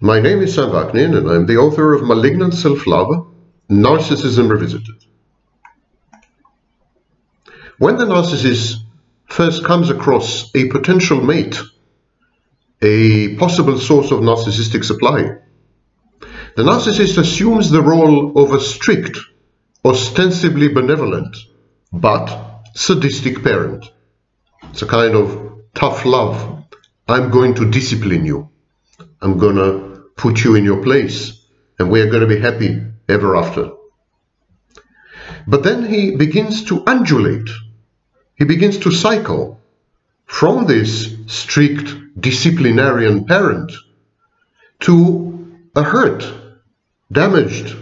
My name is Sam Vaknin and I'm the author of Malignant Self-Love, Narcissism Revisited. When the narcissist first comes across a potential mate, a possible source of narcissistic supply, the narcissist assumes the role of a strict, ostensibly benevolent, but sadistic parent. It's a kind of tough love. I'm going to discipline you. I'm going to put you in your place, and we are going to be happy ever after. But then he begins to undulate. He begins to cycle from this strict disciplinarian parent to a hurt, damaged,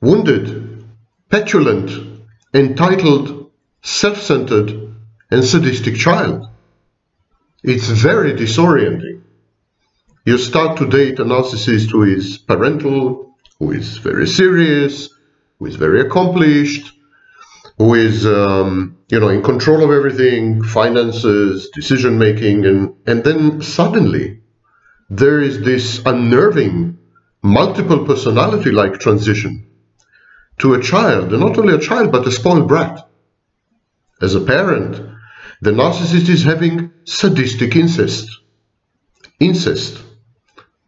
wounded, petulant, entitled, self-centered, and sadistic child. It's very disorienting. You start to date a narcissist who is parental, who is very serious, who is very accomplished, who is um, you know in control of everything, finances, decision making, and and then suddenly there is this unnerving multiple personality like transition to a child, and not only a child but a spoiled brat. As a parent, the narcissist is having sadistic incest. Incest.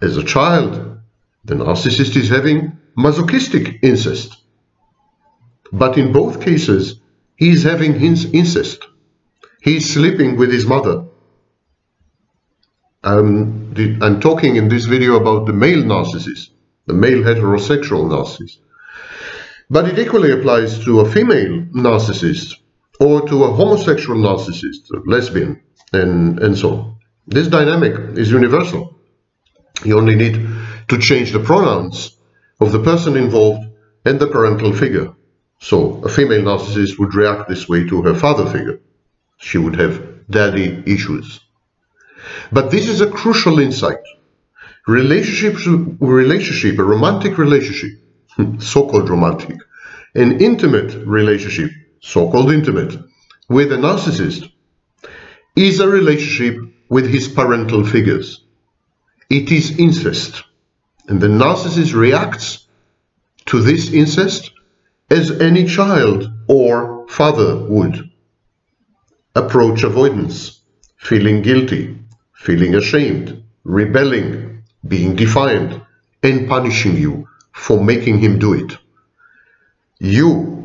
As a child, the narcissist is having masochistic incest. But in both cases, he is having incest. He is sleeping with his mother. Um, the, I'm talking in this video about the male narcissist, the male heterosexual narcissist. But it equally applies to a female narcissist or to a homosexual narcissist, a lesbian, and, and so on. This dynamic is universal. You only need to change the pronouns of the person involved and the parental figure. So a female narcissist would react this way to her father figure. She would have daddy issues. But this is a crucial insight. Relationship, relationship, a romantic relationship, so-called romantic, an intimate relationship so-called intimate, with a narcissist is a relationship with his parental figures. It is incest. And the narcissist reacts to this incest as any child or father would. Approach avoidance, feeling guilty, feeling ashamed, rebelling, being defiant, and punishing you for making him do it. You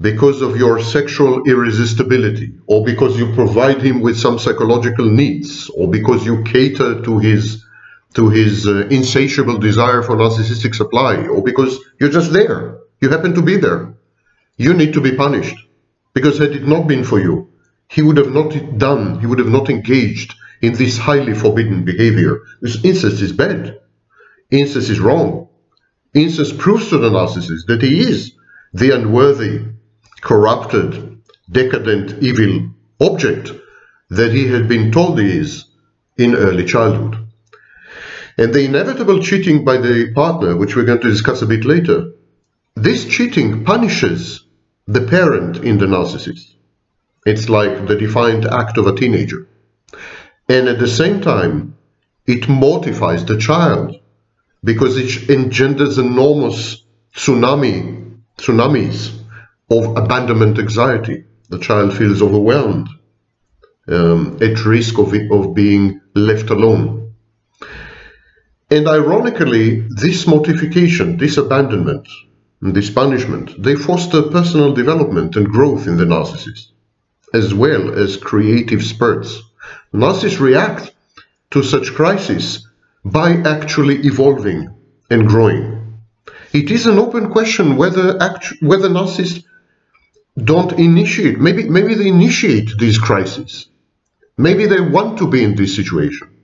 because of your sexual irresistibility, or because you provide him with some psychological needs, or because you cater to his to his uh, insatiable desire for narcissistic supply, or because you're just there, you happen to be there, you need to be punished. Because had it not been for you, he would have not done, he would have not engaged in this highly forbidden behavior. This incest is bad. Incest is wrong. Incest proves to the narcissist that he is the unworthy, corrupted, decadent, evil object that he had been told he is in early childhood. And the inevitable cheating by the partner, which we're going to discuss a bit later, this cheating punishes the parent in the narcissist. It's like the defiant act of a teenager. And at the same time, it mortifies the child because it engenders enormous tsunami, tsunamis of abandonment anxiety. The child feels overwhelmed, um, at risk of, of being left alone. And ironically, this mortification, this abandonment, and this punishment, they foster personal development and growth in the narcissist, as well as creative spurts. Narcissists react to such crises by actually evolving and growing. It is an open question whether, whether narcissists don't initiate. Maybe, maybe they initiate these crises. Maybe they want to be in this situation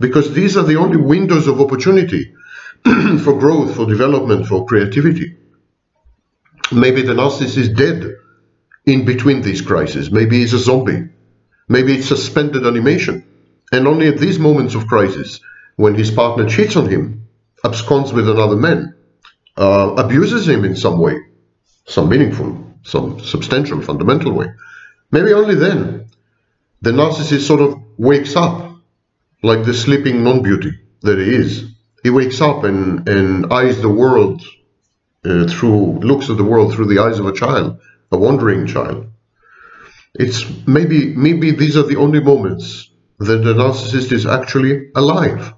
because these are the only windows of opportunity for growth, for development, for creativity. Maybe the narcissist is dead in between these crises. Maybe he's a zombie. Maybe it's suspended animation. And only at these moments of crisis, when his partner cheats on him, absconds with another man, uh, abuses him in some way, some meaningful some substantial, fundamental way. Maybe only then the narcissist sort of wakes up like the sleeping non-beauty that he is he wakes up and, and eyes the world uh, through, looks at the world through the eyes of a child, a wandering child. It's maybe, maybe these are the only moments that the narcissist is actually alive.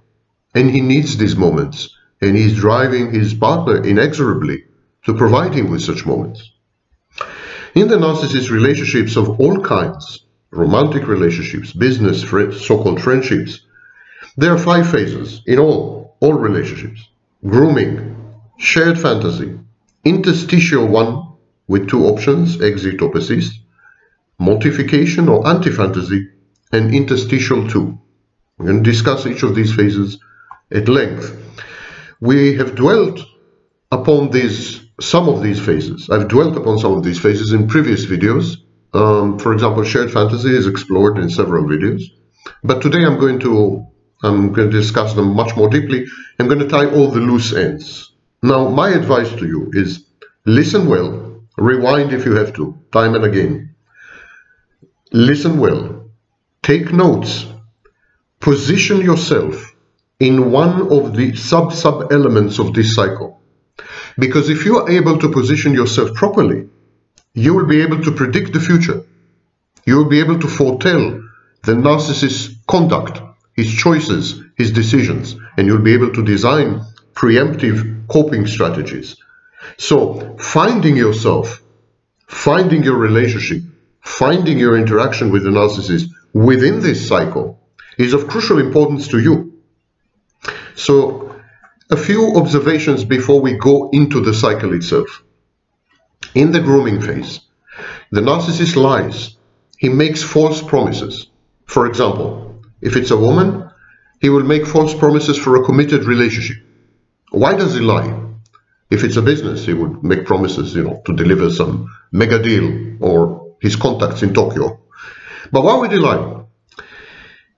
And he needs these moments. And he's driving his partner inexorably to provide him with such moments. In the narcissist relationships of all kinds, romantic relationships, business, so-called friendships, there are five phases in all, all relationships. Grooming, shared fantasy, interstitial one with two options, exit or persist, mortification or anti-fantasy, and interstitial two. We're going to discuss each of these phases at length. We have dwelt upon these some of these phases. I've dwelt upon some of these phases in previous videos. Um, for example, shared fantasy is explored in several videos. But today I'm going to I'm going to discuss them much more deeply. I'm going to tie all the loose ends. Now, my advice to you is listen well, rewind if you have to, time and again. Listen well, take notes, position yourself in one of the sub-sub elements of this cycle. Because if you are able to position yourself properly, you will be able to predict the future. You will be able to foretell the narcissist's conduct, his choices, his decisions, and you'll be able to design preemptive coping strategies. So, finding yourself, finding your relationship, finding your interaction with the narcissist within this cycle is of crucial importance to you. So, a few observations before we go into the cycle itself. In the grooming phase, the narcissist lies. He makes false promises. For example, if it's a woman, he will make false promises for a committed relationship. Why does he lie? If it's a business, he would make promises, you know, to deliver some mega deal or his contacts in Tokyo. But why would he lie?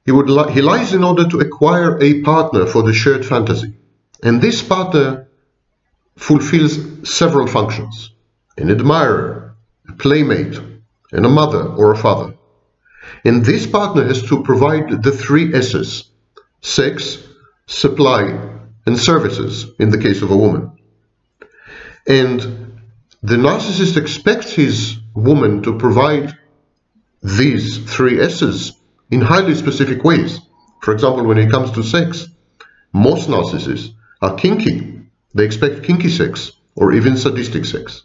He, would li he lies in order to acquire a partner for the shared fantasy. And this partner fulfills several functions an admirer, a playmate, and a mother or a father. And this partner has to provide the three S's sex, supply, and services in the case of a woman. And the narcissist expects his woman to provide these three S's in highly specific ways. For example, when it comes to sex, most narcissists are kinky. They expect kinky sex or even sadistic sex.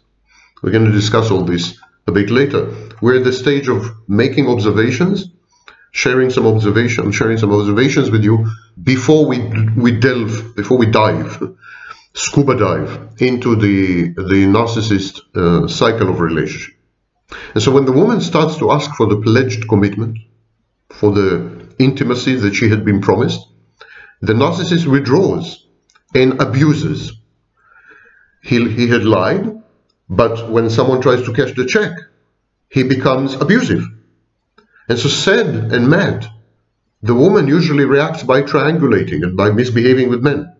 We're going to discuss all this a bit later. We're at the stage of making observations, sharing some observation, sharing some observations with you before we we delve, before we dive, scuba dive into the the narcissist uh, cycle of relationship. And so when the woman starts to ask for the pledged commitment, for the intimacy that she had been promised, the narcissist withdraws and abuses. He, he had lied, but when someone tries to cash the check, he becomes abusive. And so sad and mad, the woman usually reacts by triangulating and by misbehaving with men.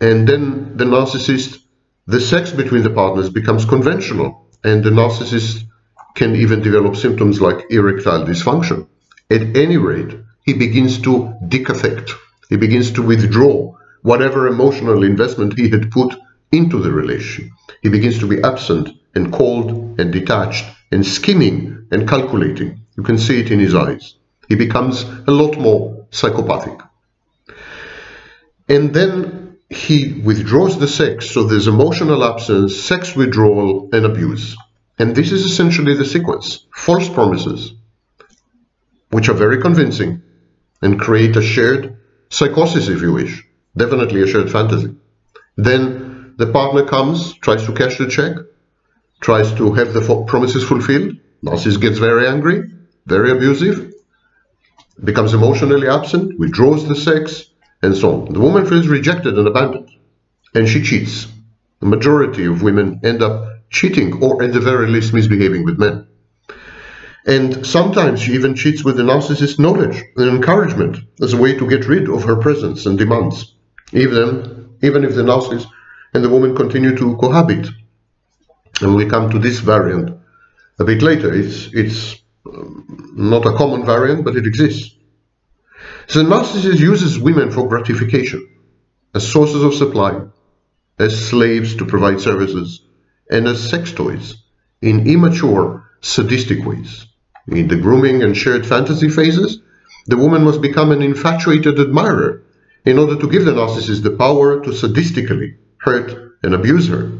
And then the narcissist, the sex between the partners becomes conventional, and the narcissist can even develop symptoms like erectile dysfunction. At any rate, he begins to decathect. He begins to withdraw whatever emotional investment he had put into the relationship. He begins to be absent and cold and detached and scheming and calculating. You can see it in his eyes. He becomes a lot more psychopathic. And then he withdraws the sex, so there's emotional absence, sex withdrawal, and abuse. And this is essentially the sequence false promises, which are very convincing and create a shared psychosis, if you wish definitely a shared fantasy. Then the partner comes, tries to cash the check, tries to have the promises fulfilled. Narcissist gets very angry, very abusive, becomes emotionally absent, withdraws the sex, and so on. The woman feels rejected and abandoned, and she cheats. The majority of women end up cheating or at the very least misbehaving with men. And sometimes she even cheats with the narcissist's knowledge and encouragement as a way to get rid of her presence and demands even, even if the narcissist and the woman continue to cohabit. And we come to this variant a bit later. It's, it's um, not a common variant, but it exists. The narcissist uses women for gratification. as sources of supply, as slaves to provide services, and as sex toys in immature, sadistic ways. In the grooming and shared fantasy phases, the woman must become an infatuated admirer in order to give the narcissist the power to sadistically hurt and abuse her.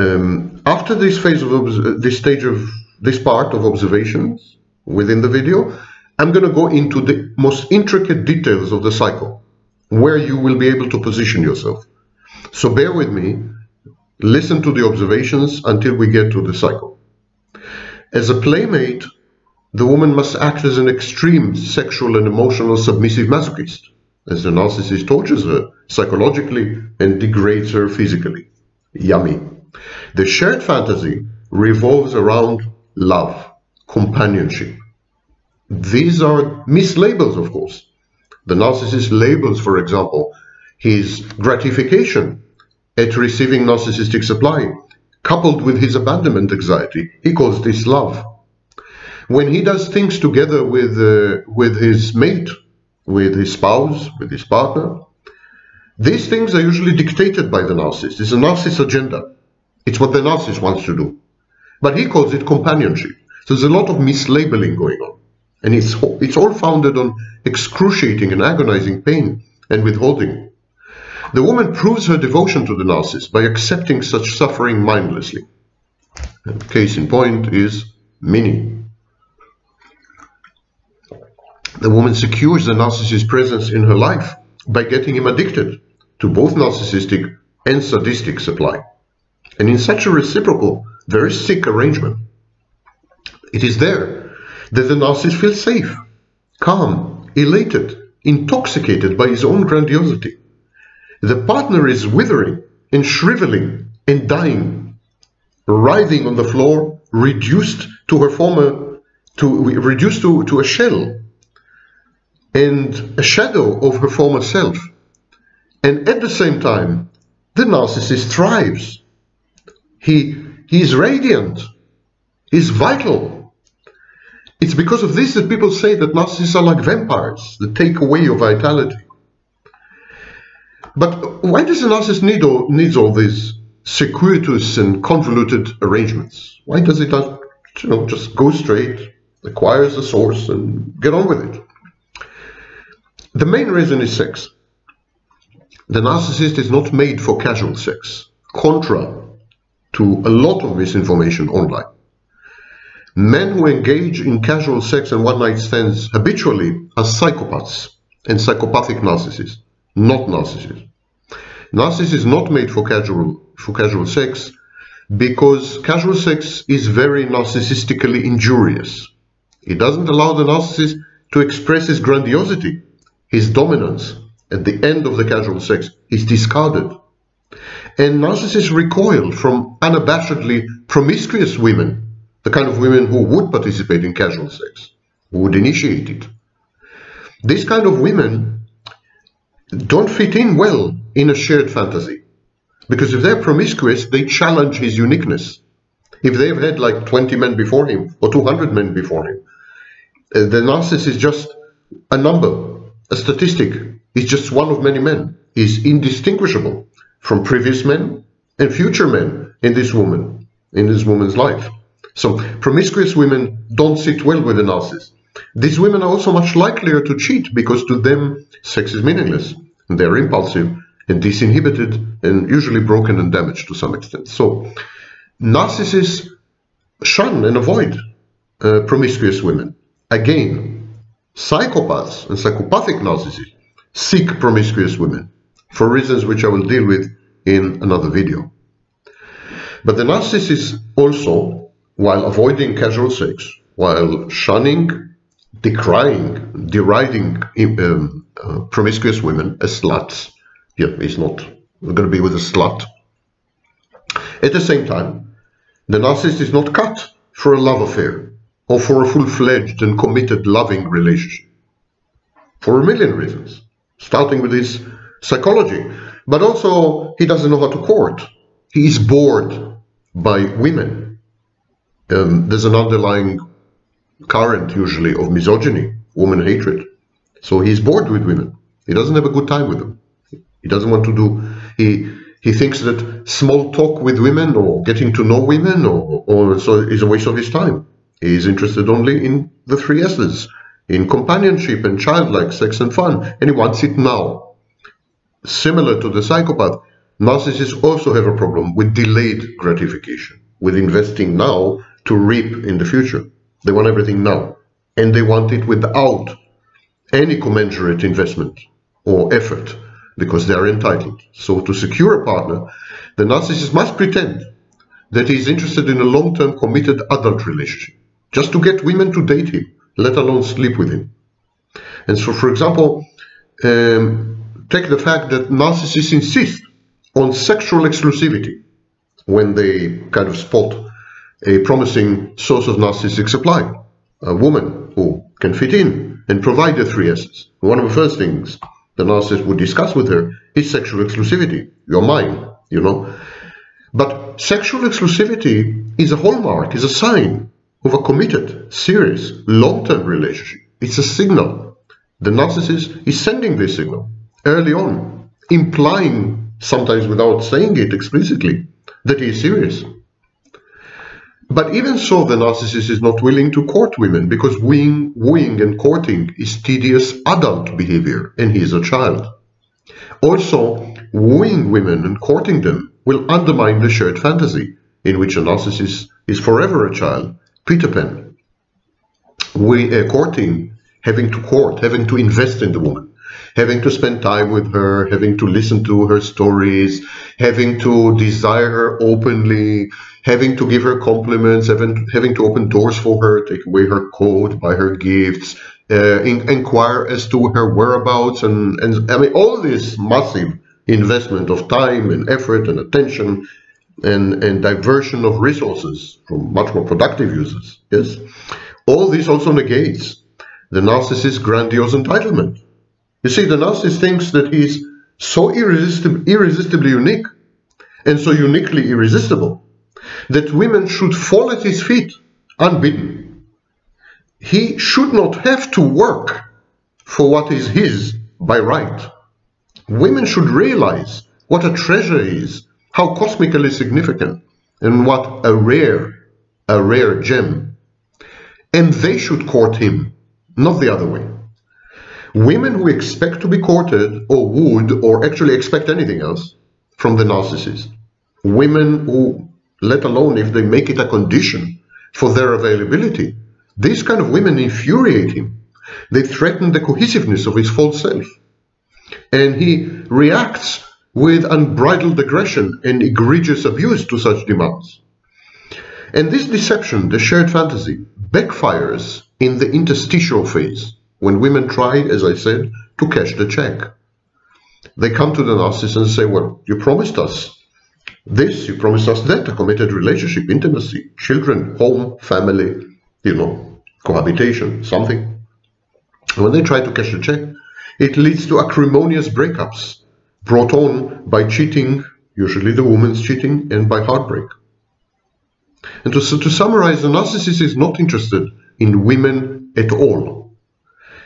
Um, after this phase of this stage of this part of observations within the video, I'm going to go into the most intricate details of the cycle, where you will be able to position yourself. So bear with me, listen to the observations until we get to the cycle. As a playmate, the woman must act as an extreme sexual and emotional submissive masochist, as the narcissist tortures her psychologically and degrades her physically. Yummy. The shared fantasy revolves around love, companionship. These are mislabels, of course. The narcissist labels, for example, his gratification at receiving narcissistic supply, coupled with his abandonment anxiety. He calls this love. When he does things together with, uh, with his mate, with his spouse, with his partner, these things are usually dictated by the narcissist. It's a narcissist agenda. It's what the narcissist wants to do. But he calls it companionship. So there's a lot of mislabeling going on. And it's, it's all founded on excruciating and agonizing pain and withholding. The woman proves her devotion to the narcissist by accepting such suffering mindlessly. Case in point is Minnie. The woman secures the narcissist's presence in her life by getting him addicted to both narcissistic and sadistic supply. And in such a reciprocal, very sick arrangement, it is there that the narcissist feels safe, calm, elated, intoxicated by his own grandiosity. The partner is withering and shriveling and dying, writhing on the floor, reduced to her former, to reduced to, to a shell and a shadow of her former self. And at the same time, the narcissist thrives. He, he is radiant. He's vital. It's because of this that people say that narcissists are like vampires that take away your vitality. But why does a narcissist need all, needs all these circuitous and convoluted arrangements? Why does it not you know, just go straight, acquires the source, and get on with it? The main reason is sex. The narcissist is not made for casual sex, contra to a lot of misinformation online. Men who engage in casual sex and one-night stands habitually are psychopaths and psychopathic narcissists, not narcissists. Narcissist is not made for casual, for casual sex because casual sex is very narcissistically injurious. It doesn't allow the narcissist to express his grandiosity, his dominance, at the end of the casual sex is discarded. And narcissists recoil from unabashedly promiscuous women, the kind of women who would participate in casual sex, who would initiate it. These kind of women don't fit in well in a shared fantasy. Because if they're promiscuous, they challenge his uniqueness. If they've had like 20 men before him or 200 men before him, uh, the narcissist is just a number, a statistic, He's just one of many men, He's indistinguishable from previous men and future men in this woman, in this woman's life. So promiscuous women don't sit well with the narcissist. These women are also much likelier to cheat because to them sex is meaningless. They're impulsive and disinhibited and usually broken and damaged to some extent. So narcissists shun and avoid uh, promiscuous women. Again, psychopaths and psychopathic narcissists seek promiscuous women for reasons which I will deal with in another video. But the narcissist also, while avoiding casual sex, while shunning, decrying, deriding um, uh, promiscuous women as sluts, yet he's not going to be with a slut. At the same time, the narcissist is not cut for a love affair or for a full-fledged and committed loving relationship. For a million reasons starting with his psychology. But also, he doesn't know how to court. He is bored by women. Um, there's an underlying current, usually, of misogyny, woman hatred. So he's bored with women. He doesn't have a good time with them. He doesn't want to do, he, he thinks that small talk with women or getting to know women or, or so is a waste of his time. He is interested only in the three S's, in companionship and childlike sex and fun, and he wants it now. Similar to the psychopath, narcissists also have a problem with delayed gratification, with investing now to reap in the future. They want everything now, and they want it without any commensurate investment or effort because they are entitled. So to secure a partner, the narcissist must pretend that he is interested in a long-term committed adult relationship, just to get women to date him, let alone sleep with him. And so, for example, um, take the fact that narcissists insist on sexual exclusivity when they kind of spot a promising source of narcissistic supply, a woman who can fit in and provide the three S's. One of the first things the narcissist would discuss with her is sexual exclusivity. You're mine, you know. But sexual exclusivity is a hallmark, is a sign of a committed, serious, long-term relationship. It's a signal. The narcissist is sending this signal early on, implying, sometimes without saying it explicitly, that he is serious. But even so, the narcissist is not willing to court women because wooing, wooing and courting is tedious adult behavior and he is a child. Also, wooing women and courting them will undermine the shared fantasy in which a narcissist is forever a child, Peter Pan. We, uh, courting, having to court, having to invest in the woman, having to spend time with her, having to listen to her stories, having to desire her openly, having to give her compliments, having, having to open doors for her, take away her coat, buy her gifts, uh, in, inquire as to her whereabouts, and, and I mean, all this massive investment of time and effort and attention and, and diversion of resources from much more productive users. Yes, all this also negates the narcissist's grandiose entitlement. You see, the narcissist thinks that he is so irresistib irresistibly unique and so uniquely irresistible that women should fall at his feet unbidden. He should not have to work for what is his by right. Women should realize what a treasure is, how cosmically significant, and what a rare, a rare gem. And they should court him, not the other way. Women who expect to be courted or would or actually expect anything else from the narcissist. Women who, let alone if they make it a condition for their availability, these kind of women infuriate him. They threaten the cohesiveness of his false self. And he reacts with unbridled aggression and egregious abuse to such demands. And this deception, the shared fantasy, backfires in the interstitial phase when women try, as I said, to cash the check. They come to the narcissist and say, well, you promised us this, you promised us that, a committed relationship, intimacy, children, home, family, you know, cohabitation, something. When they try to cash the check, it leads to acrimonious breakups brought on by cheating, usually the woman's cheating, and by heartbreak. And to, so to summarize, the narcissist is not interested in women at all.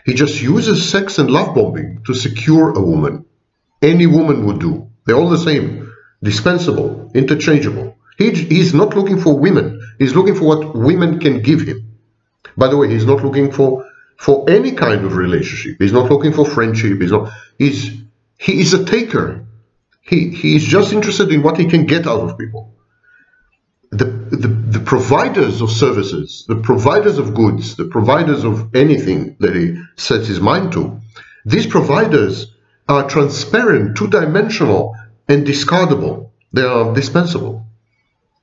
He just uses sex and love bombing to secure a woman. Any woman would do. They're all the same. Dispensable, interchangeable. He, he's not looking for women. He's looking for what women can give him. By the way, he's not looking for for any kind of relationship. He's not looking for friendship. He's not. He's he is a taker. He he is just interested in what he can get out of people the, the, providers of services, the providers of goods, the providers of anything that he sets his mind to, these providers are transparent, two-dimensional, and discardable. They are dispensable.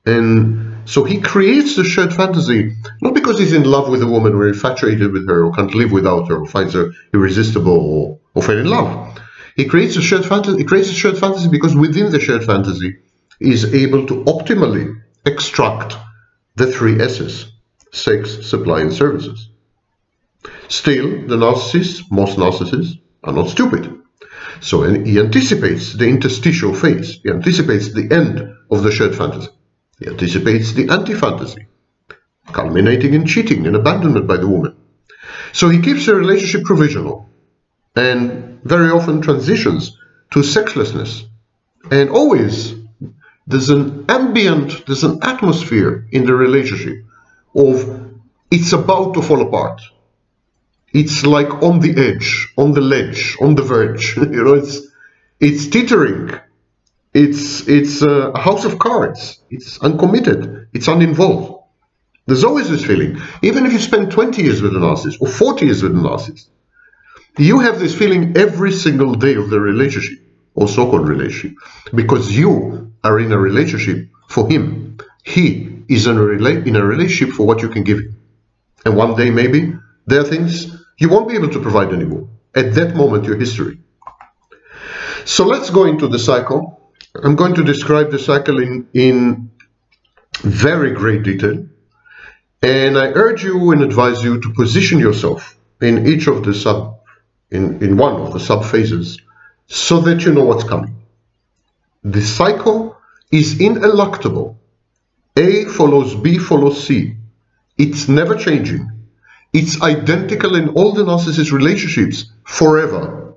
And so he creates the shared fantasy, not because he's in love with a woman or infatuated with her or can't live without her or finds her irresistible or, or fell in love. He creates a shared fantasy, he creates a shared fantasy because within the shared fantasy, he is able to optimally extract the three S's, sex, supply, and services. Still, the narcissists, most narcissists, are not stupid. So he anticipates the interstitial phase. He anticipates the end of the shared fantasy. He anticipates the anti-fantasy, culminating in cheating and abandonment by the woman. So he keeps the relationship provisional and very often transitions to sexlessness. And always there's an ambient, there's an atmosphere in the relationship of it's about to fall apart. It's like on the edge, on the ledge, on the verge. you know, it's it's teetering. It's it's a house of cards. It's uncommitted. It's uninvolved. There's always this feeling. Even if you spend 20 years with a narcissist or 40 years with a narcissist, you have this feeling every single day of the relationship or so-called relationship because you are in a relationship for him. He is in a, rela in a relationship for what you can give him. And one day maybe there are things you won't be able to provide anymore. At that moment, your history. So let's go into the cycle. I'm going to describe the cycle in, in very great detail. And I urge you and advise you to position yourself in each of the sub, in, in one of the sub phases so that you know what's coming. The cycle is ineluctable. A follows B follows C. It's never changing. It's identical in all the narcissist relationships forever.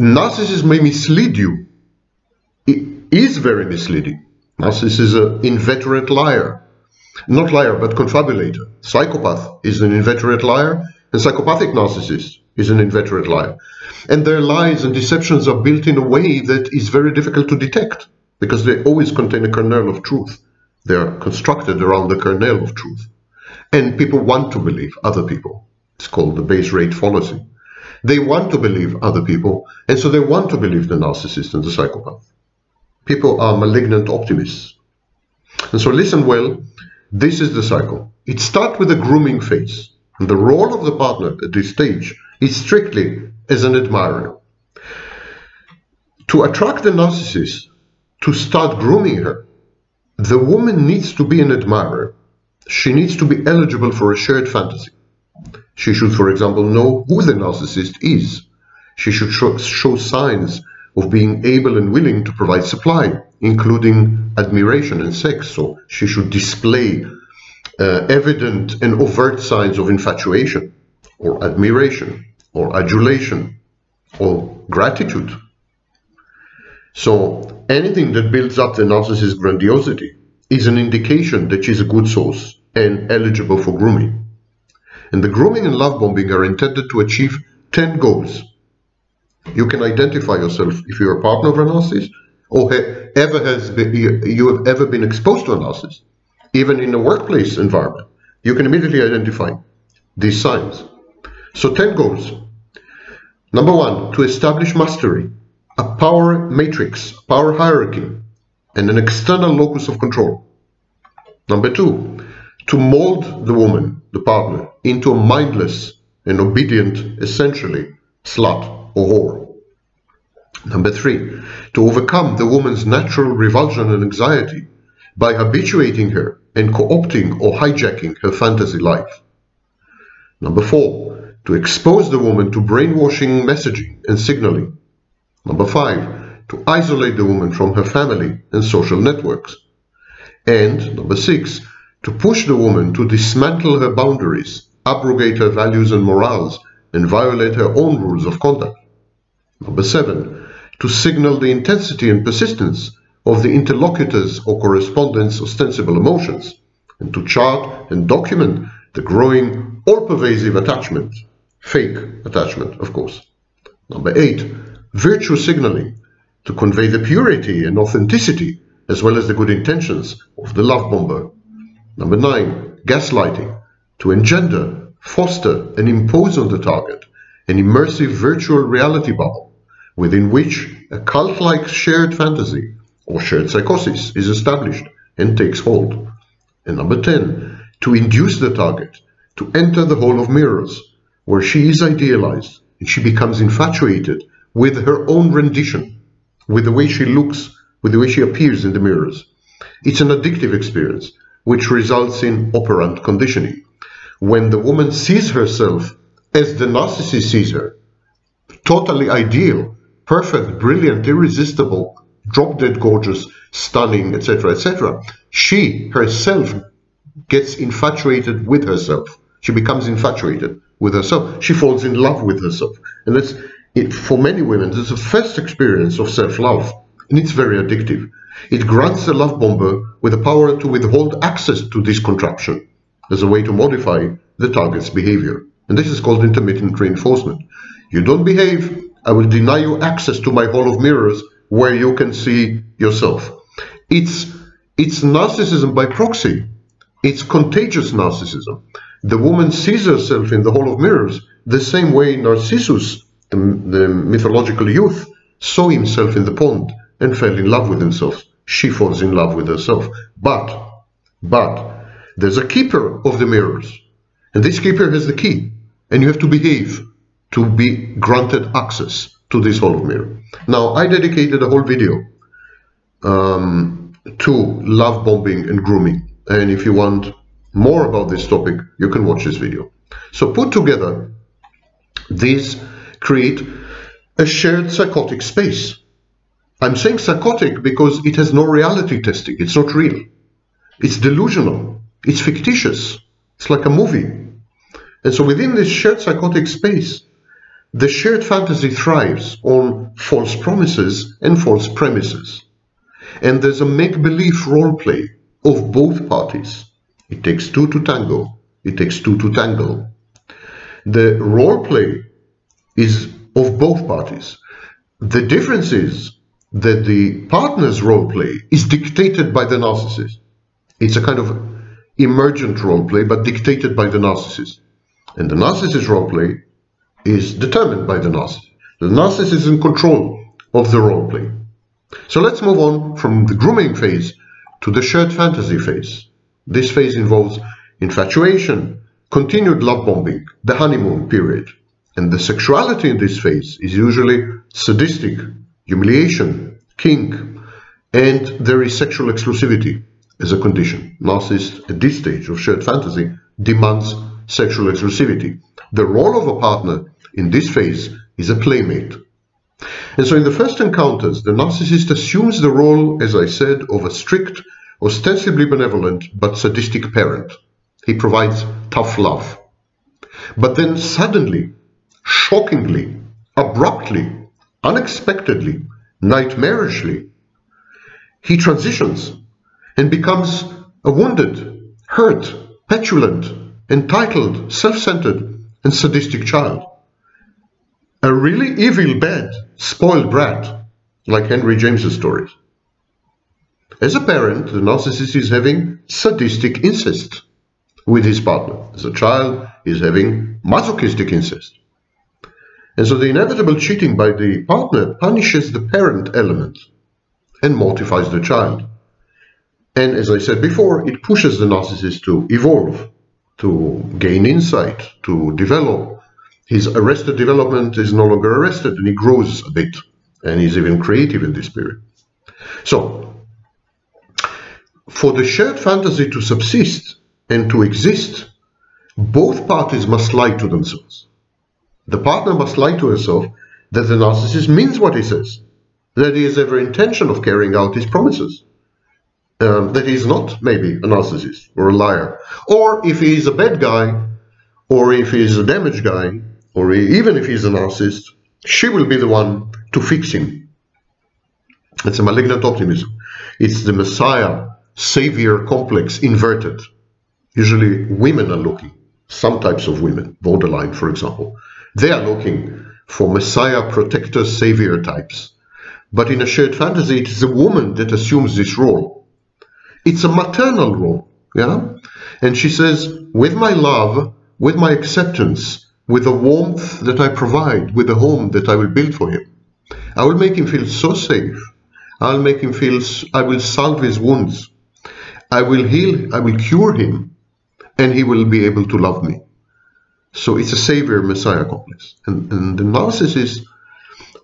Narcissism may mislead you. It is very misleading. Narcissist is an inveterate liar. Not liar, but confabulator. Psychopath is an inveterate liar, and psychopathic narcissist is an inveterate liar. And their lies and deceptions are built in a way that is very difficult to detect, because they always contain a kernel of truth. They are constructed around the kernel of truth. And people want to believe other people. It's called the base rate fallacy. They want to believe other people, and so they want to believe the narcissist and the psychopath. People are malignant optimists. And so listen well, this is the cycle. It starts with a grooming phase. And the role of the partner at this stage is strictly as an admirer. To attract the narcissist, to start grooming her, the woman needs to be an admirer. She needs to be eligible for a shared fantasy. She should, for example, know who the narcissist is. She should show, show signs of being able and willing to provide supply, including admiration and sex. So she should display uh, evident and overt signs of infatuation, or admiration, or adulation, or gratitude. So anything that builds up the narcissist's grandiosity is an indication that she's a good source and eligible for grooming. And the grooming and love bombing are intended to achieve 10 goals. You can identify yourself if you're a partner of a narcissist or ever has been, you have ever been exposed to a narcissist, even in a workplace environment. You can immediately identify these signs. So 10 goals. Number one, to establish mastery, a power matrix, power hierarchy, and an external locus of control. Number two, to mold the woman, the partner, into a mindless and obedient, essentially, slut or whore. Number three, to overcome the woman's natural revulsion and anxiety by habituating her and co-opting or hijacking her fantasy life. Number four, to expose the woman to brainwashing messaging and signaling. Number five, to isolate the woman from her family and social networks. And number six, to push the woman to dismantle her boundaries, abrogate her values and morals, and violate her own rules of conduct. Number seven, to signal the intensity and persistence of the interlocutor's or correspondent's ostensible emotions, and to chart and document the growing all-pervasive attachment, fake attachment, of course. Number eight, virtue signaling, to convey the purity and authenticity, as well as the good intentions of the love bomber. Number nine, gaslighting, to engender, foster, and impose on the target an immersive virtual reality bubble within which a cult-like shared fantasy or shared psychosis is established and takes hold. And number 10, to induce the target to enter the hall of mirrors, where she is idealized and she becomes infatuated with her own rendition, with the way she looks, with the way she appears in the mirrors. It's an addictive experience, which results in operant conditioning. When the woman sees herself as the narcissist sees her, totally ideal, perfect, brilliant, irresistible, drop dead gorgeous, stunning, etc., etc., she herself gets infatuated with herself. She becomes infatuated with herself. She falls in love with herself. And that's it, for many women, it's the first experience of self-love, and it's very addictive. It grants the love bomber with the power to withhold access to this contraption as a way to modify the target's behavior. And this is called intermittent reinforcement. You don't behave, I will deny you access to my hall of mirrors where you can see yourself. It's, it's narcissism by proxy. It's contagious narcissism. The woman sees herself in the hall of mirrors the same way Narcissus, the, the mythological youth, saw himself in the pond and fell in love with himself. She falls in love with herself. But, but, there's a keeper of the mirrors. And this keeper has the key. And you have to behave to be granted access to this hall of mirror. Now, I dedicated a whole video um, to love bombing and grooming. And if you want more about this topic, you can watch this video. So put together, these create a shared psychotic space. I'm saying psychotic because it has no reality testing. It's not real. It's delusional. It's fictitious. It's like a movie. And so within this shared psychotic space, the shared fantasy thrives on false promises and false premises. And there's a make-believe role play of both parties. It takes two to tango. It takes two to tangle. The role play is of both parties. The difference is that the partner's role play is dictated by the narcissist. It's a kind of emergent role play, but dictated by the narcissist. And the narcissist role play is determined by the narcissist. The narcissist is in control of the role play. So let's move on from the grooming phase to the shared fantasy phase. This phase involves infatuation, continued love bombing, the honeymoon period. And the sexuality in this phase is usually sadistic, humiliation, kink, and there is sexual exclusivity as a condition. Narcissist at this stage of shared fantasy demands sexual exclusivity. The role of a partner in this phase is a playmate. And so in the first encounters, the narcissist assumes the role, as I said, of a strict, ostensibly benevolent, but sadistic parent. He provides tough love. But then suddenly, shockingly, abruptly, unexpectedly, nightmarishly, he transitions and becomes a wounded, hurt, petulant, entitled, self-centered, and sadistic child. A really evil, bad, spoiled brat, like Henry James's stories. As a parent, the narcissist is having sadistic incest with his partner. As a child, he's having masochistic incest. And so the inevitable cheating by the partner punishes the parent element and mortifies the child. And as I said before, it pushes the narcissist to evolve, to gain insight, to develop. His arrested development is no longer arrested and he grows a bit and he's even creative in this period. So, for the shared fantasy to subsist and to exist, both parties must lie to themselves. The partner must lie to herself that the narcissist means what he says, that he has every intention of carrying out his promises, um, that is not maybe a narcissist or a liar. Or if he is a bad guy, or if he is a damaged guy, or even if he is a narcissist, she will be the one to fix him. It's a malignant optimism. It's the Messiah savior complex inverted. Usually women are looking, some types of women, borderline for example, they are looking for Messiah protector savior types. But in a shared fantasy, it is a woman that assumes this role it's a maternal role, yeah? And she says, with my love, with my acceptance, with the warmth that I provide, with the home that I will build for him, I will make him feel so safe. I'll make him feel, I will salve his wounds. I will heal, I will cure him, and he will be able to love me. So it's a savior messiah complex. And, and the narcissist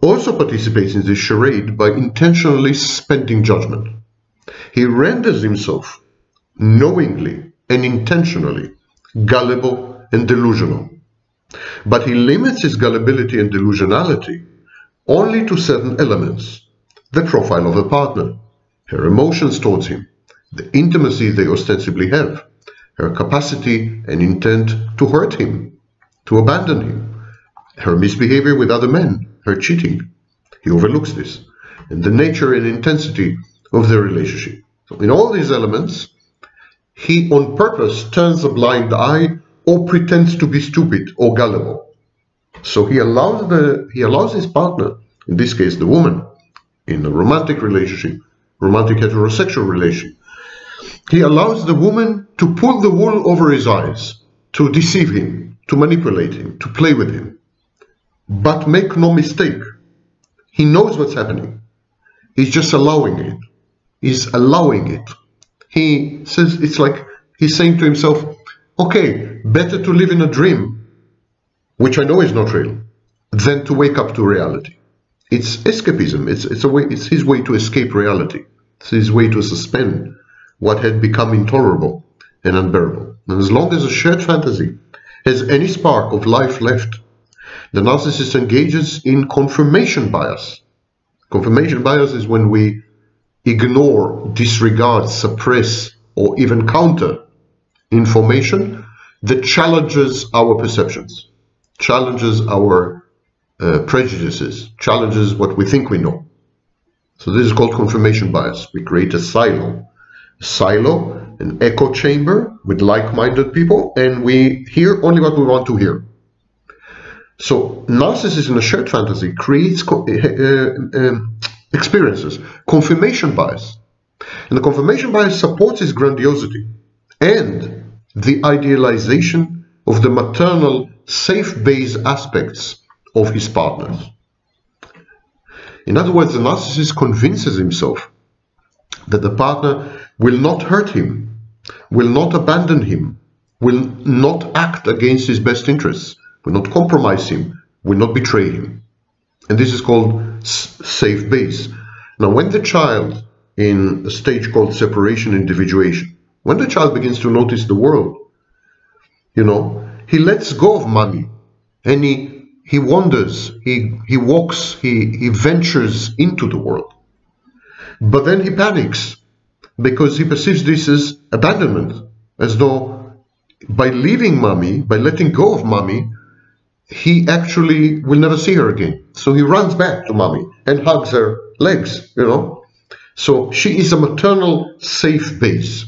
also participates in this charade by intentionally spending judgment. He renders himself knowingly and intentionally gullible and delusional. But he limits his gullibility and delusionality only to certain elements the profile of a partner, her emotions towards him, the intimacy they ostensibly have, her capacity and intent to hurt him, to abandon him, her misbehavior with other men, her cheating. He overlooks this and the nature and intensity of their relationship. So in all these elements, he on purpose turns a blind eye or pretends to be stupid or gullible. So he allows the he allows his partner, in this case the woman, in a romantic relationship, romantic heterosexual relation, he allows the woman to pull the wool over his eyes, to deceive him, to manipulate him, to play with him. But make no mistake, he knows what's happening. He's just allowing it. He's allowing it. He says it's like he's saying to himself, okay, better to live in a dream, which I know is not real, than to wake up to reality. It's escapism. It's, it's, a way, it's his way to escape reality. It's his way to suspend what had become intolerable and unbearable. And as long as a shared fantasy has any spark of life left, the narcissist engages in confirmation bias. Confirmation bias is when we ignore, disregard, suppress, or even counter information that challenges our perceptions, challenges our uh, prejudices, challenges what we think we know. So this is called confirmation bias. We create a silo, silo, an echo chamber with like-minded people, and we hear only what we want to hear. So narcissism in a shared fantasy creates uh, uh, experiences, confirmation bias. And the confirmation bias supports his grandiosity and the idealization of the maternal safe base aspects of his partners. In other words, the narcissist convinces himself that the partner will not hurt him, will not abandon him, will not act against his best interests, will not compromise him, will not betray him. And this is called safe base. Now, when the child, in a stage called separation individuation, when the child begins to notice the world, you know, he lets go of mommy and he, he wanders, he, he walks, he, he ventures into the world. But then he panics because he perceives this as abandonment, as though by leaving mommy, by letting go of mommy, he actually will never see her again. So he runs back to mommy and hugs her legs, you know. So she is a maternal safe base.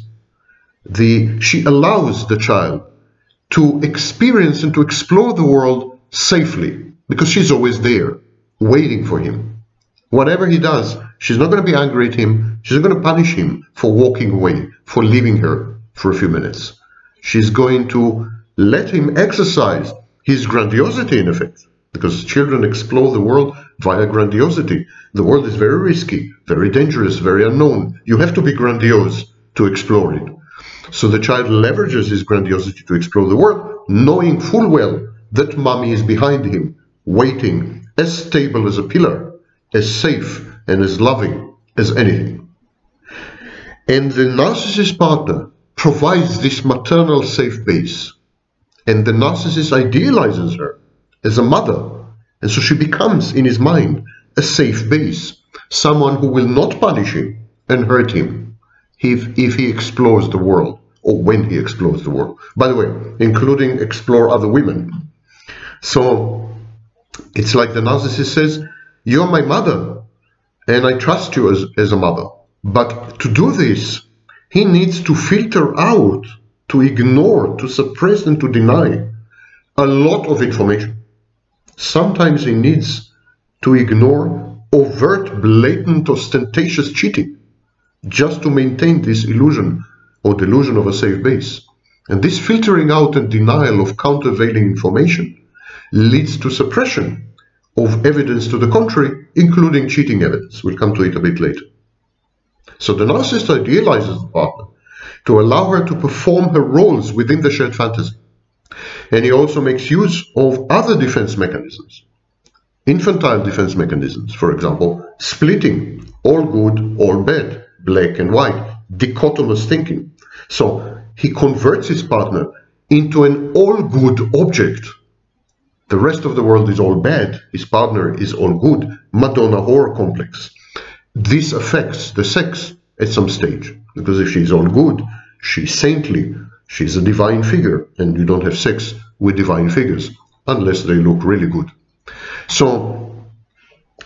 The, she allows the child to experience and to explore the world safely because she's always there, waiting for him. Whatever he does, she's not going to be angry at him. She's not going to punish him for walking away, for leaving her for a few minutes. She's going to let him exercise his grandiosity in effect, because children explore the world via grandiosity. The world is very risky, very dangerous, very unknown. You have to be grandiose to explore it. So the child leverages his grandiosity to explore the world, knowing full well that mommy is behind him, waiting, as stable as a pillar, as safe and as loving as anything. And the narcissist partner provides this maternal safe base and the narcissist idealizes her as a mother. And so she becomes, in his mind, a safe base, someone who will not punish him and hurt him if, if he explores the world or when he explores the world. By the way, including explore other women. So it's like the narcissist says, You're my mother, and I trust you as, as a mother. But to do this, he needs to filter out to ignore, to suppress, and to deny a lot of information. Sometimes he needs to ignore overt, blatant, ostentatious cheating just to maintain this illusion or delusion of a safe base. And this filtering out and denial of countervailing information leads to suppression of evidence to the contrary, including cheating evidence. We'll come to it a bit later. So the narcissist idealizes the partner to allow her to perform her roles within the shared fantasy. And he also makes use of other defense mechanisms. Infantile defense mechanisms, for example, splitting, all good, all bad, black and white, dichotomous thinking. So he converts his partner into an all good object. The rest of the world is all bad, his partner is all good, Madonna whore complex. This affects the sex at some stage. Because if she's all good, she's saintly, she's a divine figure, and you don't have sex with divine figures unless they look really good. So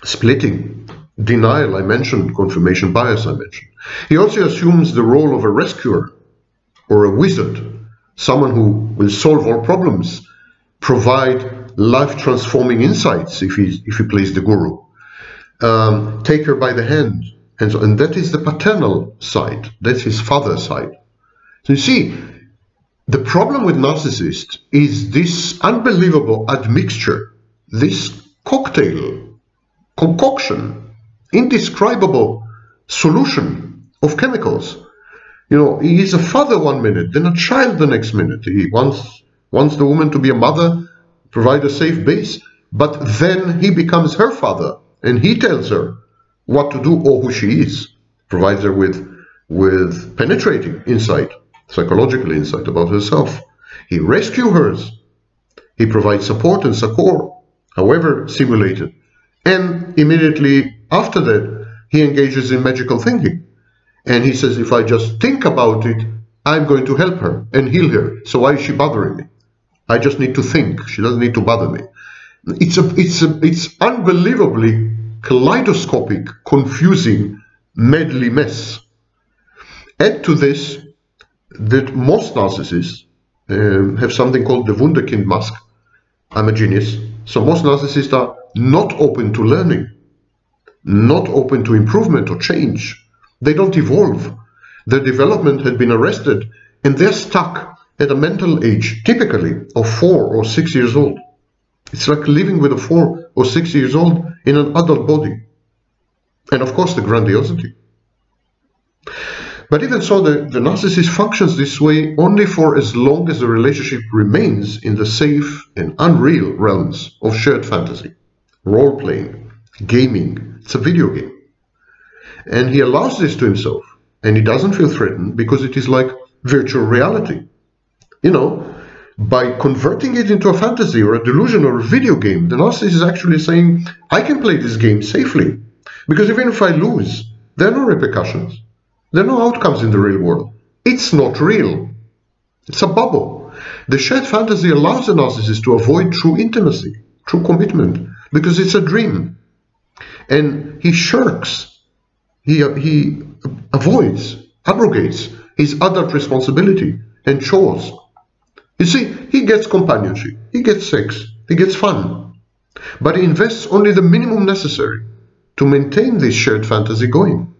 splitting, denial, I mentioned, confirmation bias, I mentioned. He also assumes the role of a rescuer or a wizard, someone who will solve all problems, provide life-transforming insights if he, if he plays the guru, um, take her by the hand, and, so, and that is the paternal side, that's his father side. So you see, the problem with narcissists is this unbelievable admixture, this cocktail, concoction, indescribable solution of chemicals. You know, he is a father one minute, then a child the next minute. He wants, wants the woman to be a mother, provide a safe base, but then he becomes her father and he tells her what to do or who she is, provides her with, with penetrating insight, psychological insight about herself. He rescues her. He provides support and succor, however simulated. And immediately after that, he engages in magical thinking. And he says, if I just think about it, I'm going to help her and heal her. So why is she bothering me? I just need to think. She doesn't need to bother me. It's a, it's a, it's unbelievably kaleidoscopic, confusing, medley mess. Add to this that most narcissists um, have something called the Wunderkind mask. I'm a genius. So most narcissists are not open to learning, not open to improvement or change. They don't evolve. Their development had been arrested and they're stuck at a mental age, typically of four or six years old. It's like living with a four or six years old in an adult body. And of course, the grandiosity. But even so, the, the narcissist functions this way only for as long as the relationship remains in the safe and unreal realms of shared fantasy, role playing, gaming. It's a video game. And he allows this to himself, and he doesn't feel threatened because it is like virtual reality. You know, by converting it into a fantasy or a delusion or a video game, the narcissist is actually saying, I can play this game safely. Because even if I lose, there are no repercussions. There are no outcomes in the real world. It's not real. It's a bubble. The shared fantasy allows the narcissist to avoid true intimacy, true commitment, because it's a dream. And he shirks, he, he avoids, abrogates his adult responsibility and chores you see, he gets companionship, he gets sex, he gets fun, but he invests only the minimum necessary to maintain this shared fantasy going.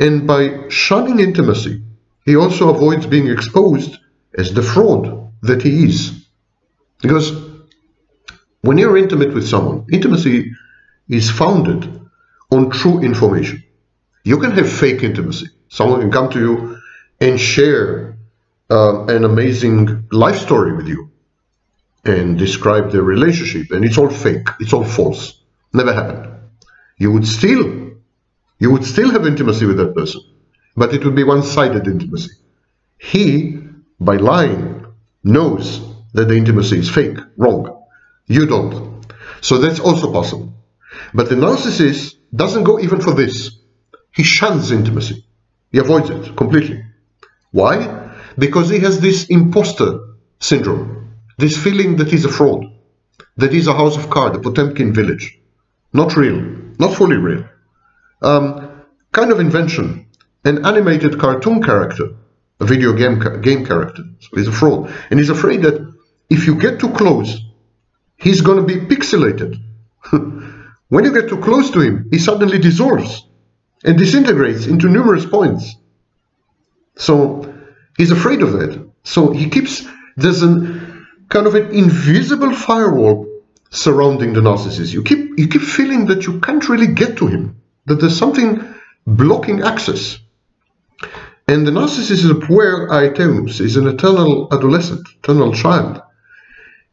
And by shunning intimacy, he also avoids being exposed as the fraud that he is. Because when you're intimate with someone, intimacy is founded on true information. You can have fake intimacy. Someone can come to you and share uh, an amazing life story with you and describe their relationship. And it's all fake. It's all false. Never happened. You would still you would still have intimacy with that person but it would be one-sided intimacy. He by lying knows that the intimacy is fake wrong. You don't. So that's also possible. But the narcissist doesn't go even for this. He shuns intimacy. He avoids it completely. Why because he has this imposter syndrome, this feeling that he's a fraud, that he's a house of cards, a Potemkin village. Not real, not fully real. Um, kind of invention, an animated cartoon character, a video game, game character. So he's a fraud. And he's afraid that if you get too close, he's going to be pixelated. when you get too close to him, he suddenly dissolves and disintegrates into numerous points. So He's afraid of that. So he keeps, there's an kind of an invisible firewall surrounding the narcissist. You keep, you keep feeling that you can't really get to him, that there's something blocking access. And the narcissist is a puer aeternus, is an eternal adolescent, eternal child.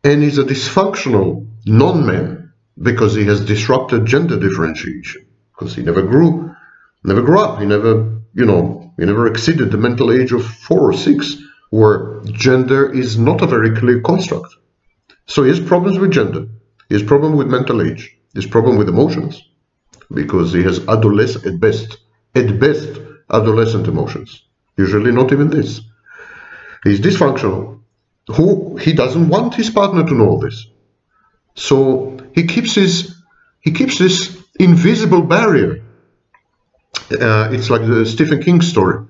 And he's a dysfunctional non-man because he has disrupted gender differentiation, because he never grew, never grew up, he never, you know, we never exceeded the mental age of four or six, where gender is not a very clear construct. So he has problems with gender, he has problem with mental age, he has problem with emotions, because he has adolescent, at best, at best, adolescent emotions. Usually not even this. He's dysfunctional. Who he doesn't want his partner to know this. So he keeps his he keeps this invisible barrier. Uh, it's like the Stephen King story.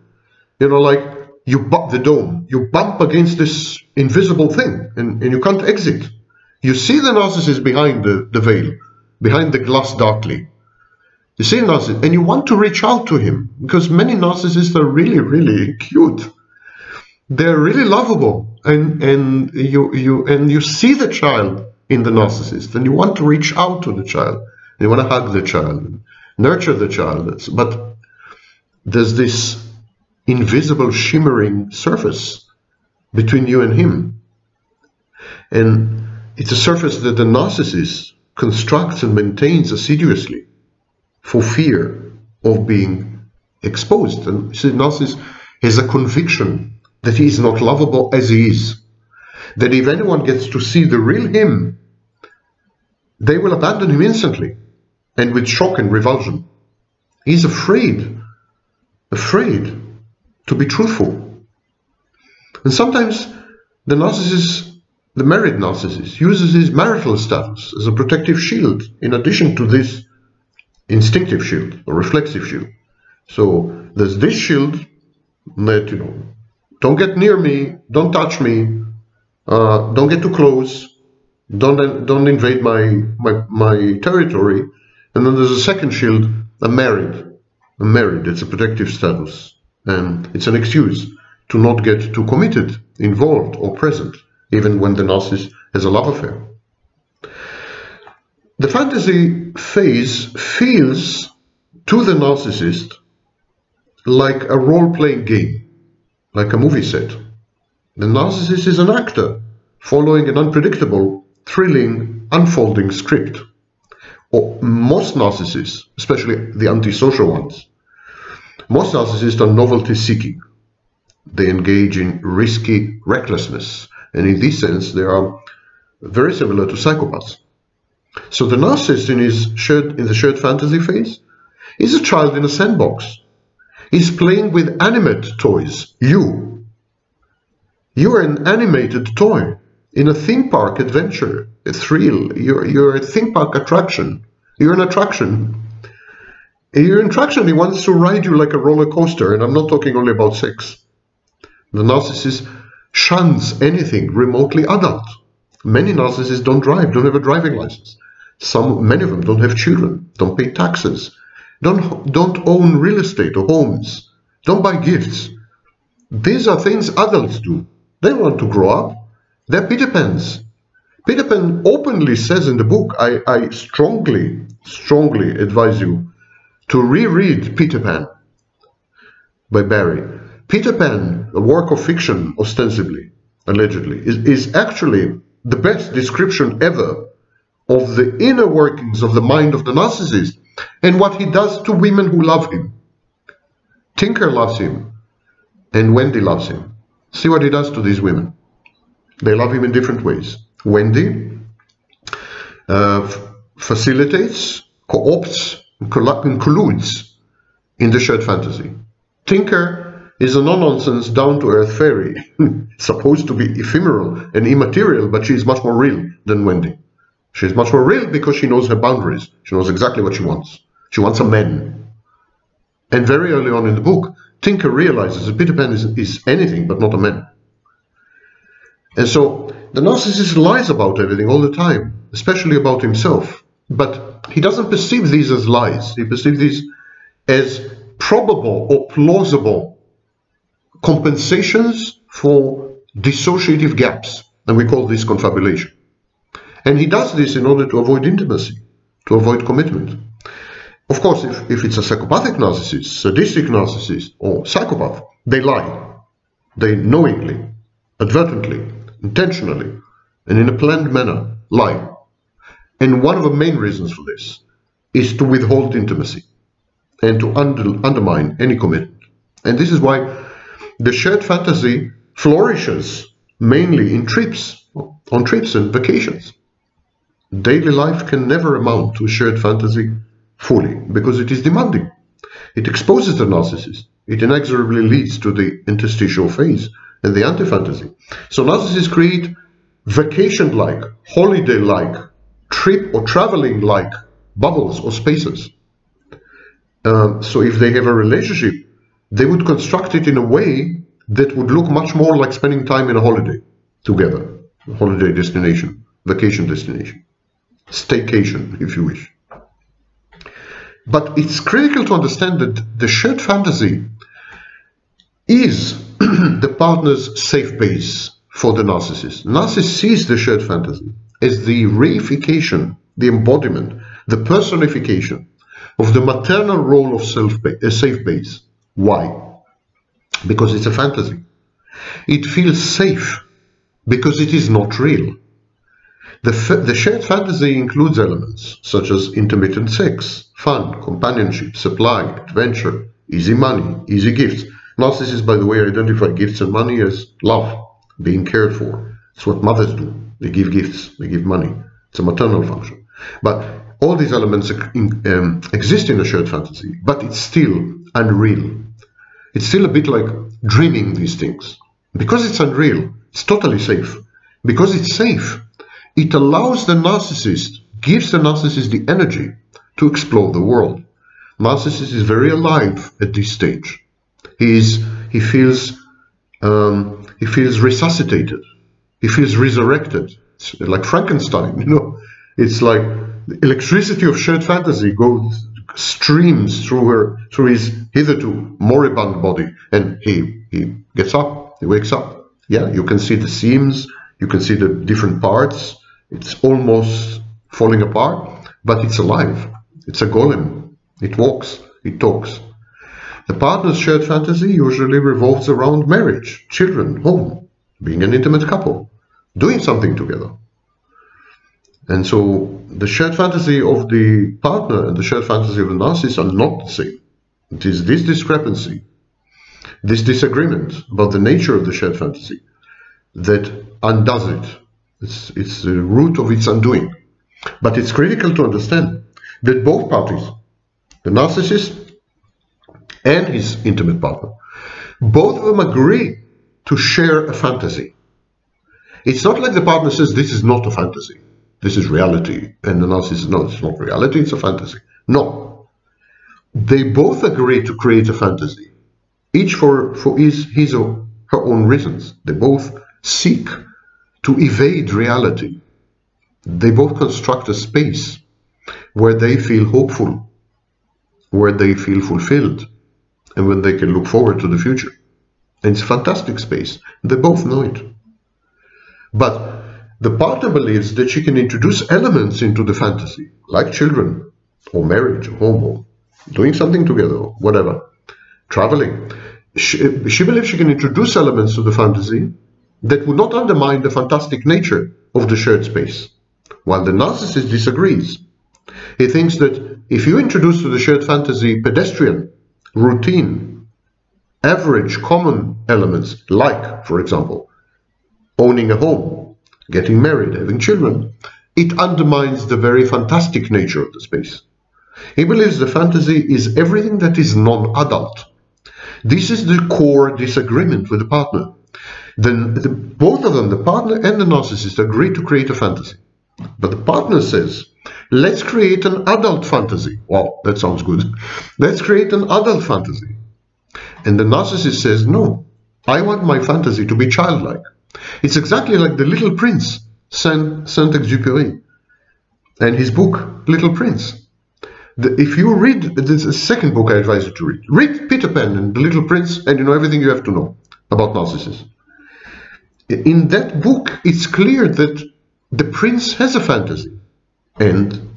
You know, like you bump the dome, you bump against this invisible thing and, and you can't exit. You see the narcissist behind the, the veil, behind the glass darkly. You see narcissist and you want to reach out to him because many narcissists are really, really cute. They're really lovable and, and you you and you see the child in the narcissist and you want to reach out to the child. You want to hug the child, nurture the child. But there's this invisible shimmering surface between you and him. And it's a surface that the narcissist constructs and maintains assiduously for fear of being exposed. And the narcissist has a conviction that he is not lovable as he is. That if anyone gets to see the real him, they will abandon him instantly and with shock and revulsion. He's afraid, afraid to be truthful. And sometimes the narcissist, the married narcissist, uses his marital status as a protective shield in addition to this instinctive shield or reflexive shield. So there's this shield that, you know, don't get near me, don't touch me, uh, don't get too close, don't, don't invade my, my, my territory. And then there's a second shield, I'm married. I'm married, it's a protective status. And it's an excuse to not get too committed, involved, or present, even when the narcissist has a love affair. The fantasy phase feels to the narcissist like a role playing game, like a movie set. The narcissist is an actor following an unpredictable, thrilling, unfolding script. Or most narcissists, especially the antisocial ones, most narcissists are novelty seeking. They engage in risky recklessness, and in this sense, they are very similar to psychopaths. So the narcissist in his shared, in the shared fantasy phase is a child in a sandbox. He's playing with animate toys. You. You are an animated toy in a theme park adventure, a thrill. You're, you're a theme park attraction. You're an attraction. You're an attraction. He wants to ride you like a roller coaster, and I'm not talking only about sex. The narcissist shuns anything remotely adult. Many narcissists don't drive, don't have a driving license. Some, many of them don't have children, don't pay taxes, don't, don't own real estate or homes, don't buy gifts. These are things adults do. They want to grow up. They're Peter Pans. Peter Pan openly says in the book, I, I strongly, strongly advise you to reread Peter Pan by Barrie. Peter Pan, a work of fiction, ostensibly, allegedly, is, is actually the best description ever of the inner workings of the mind of the narcissist and what he does to women who love him. Tinker loves him, and Wendy loves him. See what he does to these women. They love him in different ways. Wendy uh, facilitates, co-opts, colludes in the shared fantasy. Tinker is a no-nonsense, down-to-earth fairy, supposed to be ephemeral and immaterial, but she is much more real than Wendy. She's much more real because she knows her boundaries. She knows exactly what she wants. She wants a man. And very early on in the book, Tinker realizes that Peter Pan is, is anything but not a man. And so the narcissist lies about everything all the time, especially about himself. But he doesn't perceive these as lies. He perceives these as probable or plausible compensations for dissociative gaps. And we call this confabulation. And he does this in order to avoid intimacy, to avoid commitment. Of course, if, if it's a psychopathic narcissist, sadistic narcissist, or psychopath, they lie. They knowingly, advertently, intentionally, and in a planned manner lie. And one of the main reasons for this is to withhold intimacy and to under, undermine any commitment. And this is why the shared fantasy flourishes mainly in trips, on trips and vacations. Daily life can never amount to a shared fantasy fully because it is demanding. It exposes the narcissist. It inexorably leads to the interstitial phase and the anti-fantasy. So narcissists create vacation-like, holiday-like, trip or traveling-like bubbles or spaces. Um, so if they have a relationship, they would construct it in a way that would look much more like spending time in a holiday together, holiday destination, vacation destination, staycation, if you wish. But it's critical to understand that the shared fantasy is the partner's safe base for the narcissist. Narcissist sees the shared fantasy as the reification, the embodiment, the personification of the maternal role of self a safe base. Why? Because it's a fantasy. It feels safe because it is not real. The, the shared fantasy includes elements such as intermittent sex, fun, companionship, supply, adventure, easy money, easy gifts. Narcissists, by the way, identify gifts and money as love, being cared for. It's what mothers do. They give gifts, they give money. It's a maternal function. But all these elements um, exist in a shared fantasy, but it's still unreal. It's still a bit like dreaming these things. Because it's unreal, it's totally safe. Because it's safe, it allows the narcissist, gives the narcissist the energy to explore the world. Narcissist is very alive at this stage. He he feels, um, he feels resuscitated. He feels resurrected. It's like Frankenstein, you know. It's like the electricity of shared fantasy goes streams through her, through his hitherto moribund body, and he he gets up. He wakes up. Yeah, you can see the seams. You can see the different parts. It's almost falling apart, but it's alive. It's a golem. It walks, it talks. The partner's shared fantasy usually revolves around marriage, children, home, being an intimate couple, doing something together. And so the shared fantasy of the partner and the shared fantasy of the narcissist are not the same. It is this discrepancy, this disagreement about the nature of the shared fantasy that undoes it it's, it's the root of its undoing. But it's critical to understand that both parties, the narcissist and his intimate partner, both of them agree to share a fantasy. It's not like the partner says, this is not a fantasy, this is reality. And the narcissist says, no, it's not reality, it's a fantasy. No. They both agree to create a fantasy, each for, for his, his or her own reasons. They both seek to evade reality. They both construct a space where they feel hopeful, where they feel fulfilled, and when they can look forward to the future. And it's a fantastic space. They both know it. But the partner believes that she can introduce elements into the fantasy, like children, or marriage, or home, or doing something together, or whatever, traveling. She, she believes she can introduce elements to the fantasy that would not undermine the fantastic nature of the shared space, while the narcissist disagrees. He thinks that if you introduce to the shared fantasy pedestrian, routine, average, common elements, like, for example, owning a home, getting married, having children, it undermines the very fantastic nature of the space. He believes the fantasy is everything that is non-adult. This is the core disagreement with the partner then the, both of them, the partner and the narcissist, agree to create a fantasy. But the partner says, let's create an adult fantasy. Wow, that sounds good. Let's create an adult fantasy. And the narcissist says, no, I want my fantasy to be childlike. It's exactly like the Little Prince, Saint-Exupéry, and his book, Little Prince. The, if you read, the second book I advise you to read. Read Peter Pan and The Little Prince, and you know everything you have to know about narcissists in that book, it's clear that the prince has a fantasy, and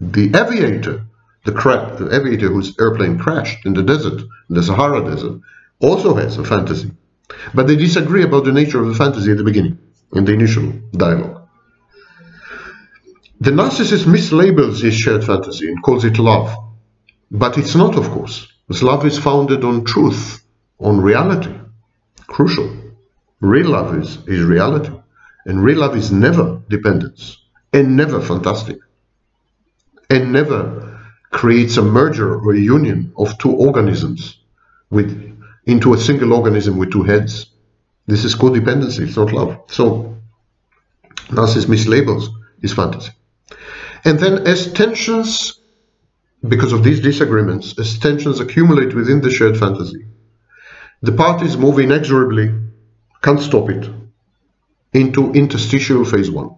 the aviator, the, the aviator whose airplane crashed in the desert, in the Sahara Desert, also has a fantasy. But they disagree about the nature of the fantasy at the beginning, in the initial dialogue. The narcissist mislabels his shared fantasy and calls it love. But it's not, of course, because love is founded on truth, on reality. Crucial. Real love is, is reality. And real love is never dependence and never fantastic and never creates a merger or a union of two organisms with into a single organism with two heads. This is codependency, it's not love. So narcissist mislabels his fantasy. And then as tensions, because of these disagreements, as tensions accumulate within the shared fantasy, the parties move inexorably, can't stop it, into interstitial phase one.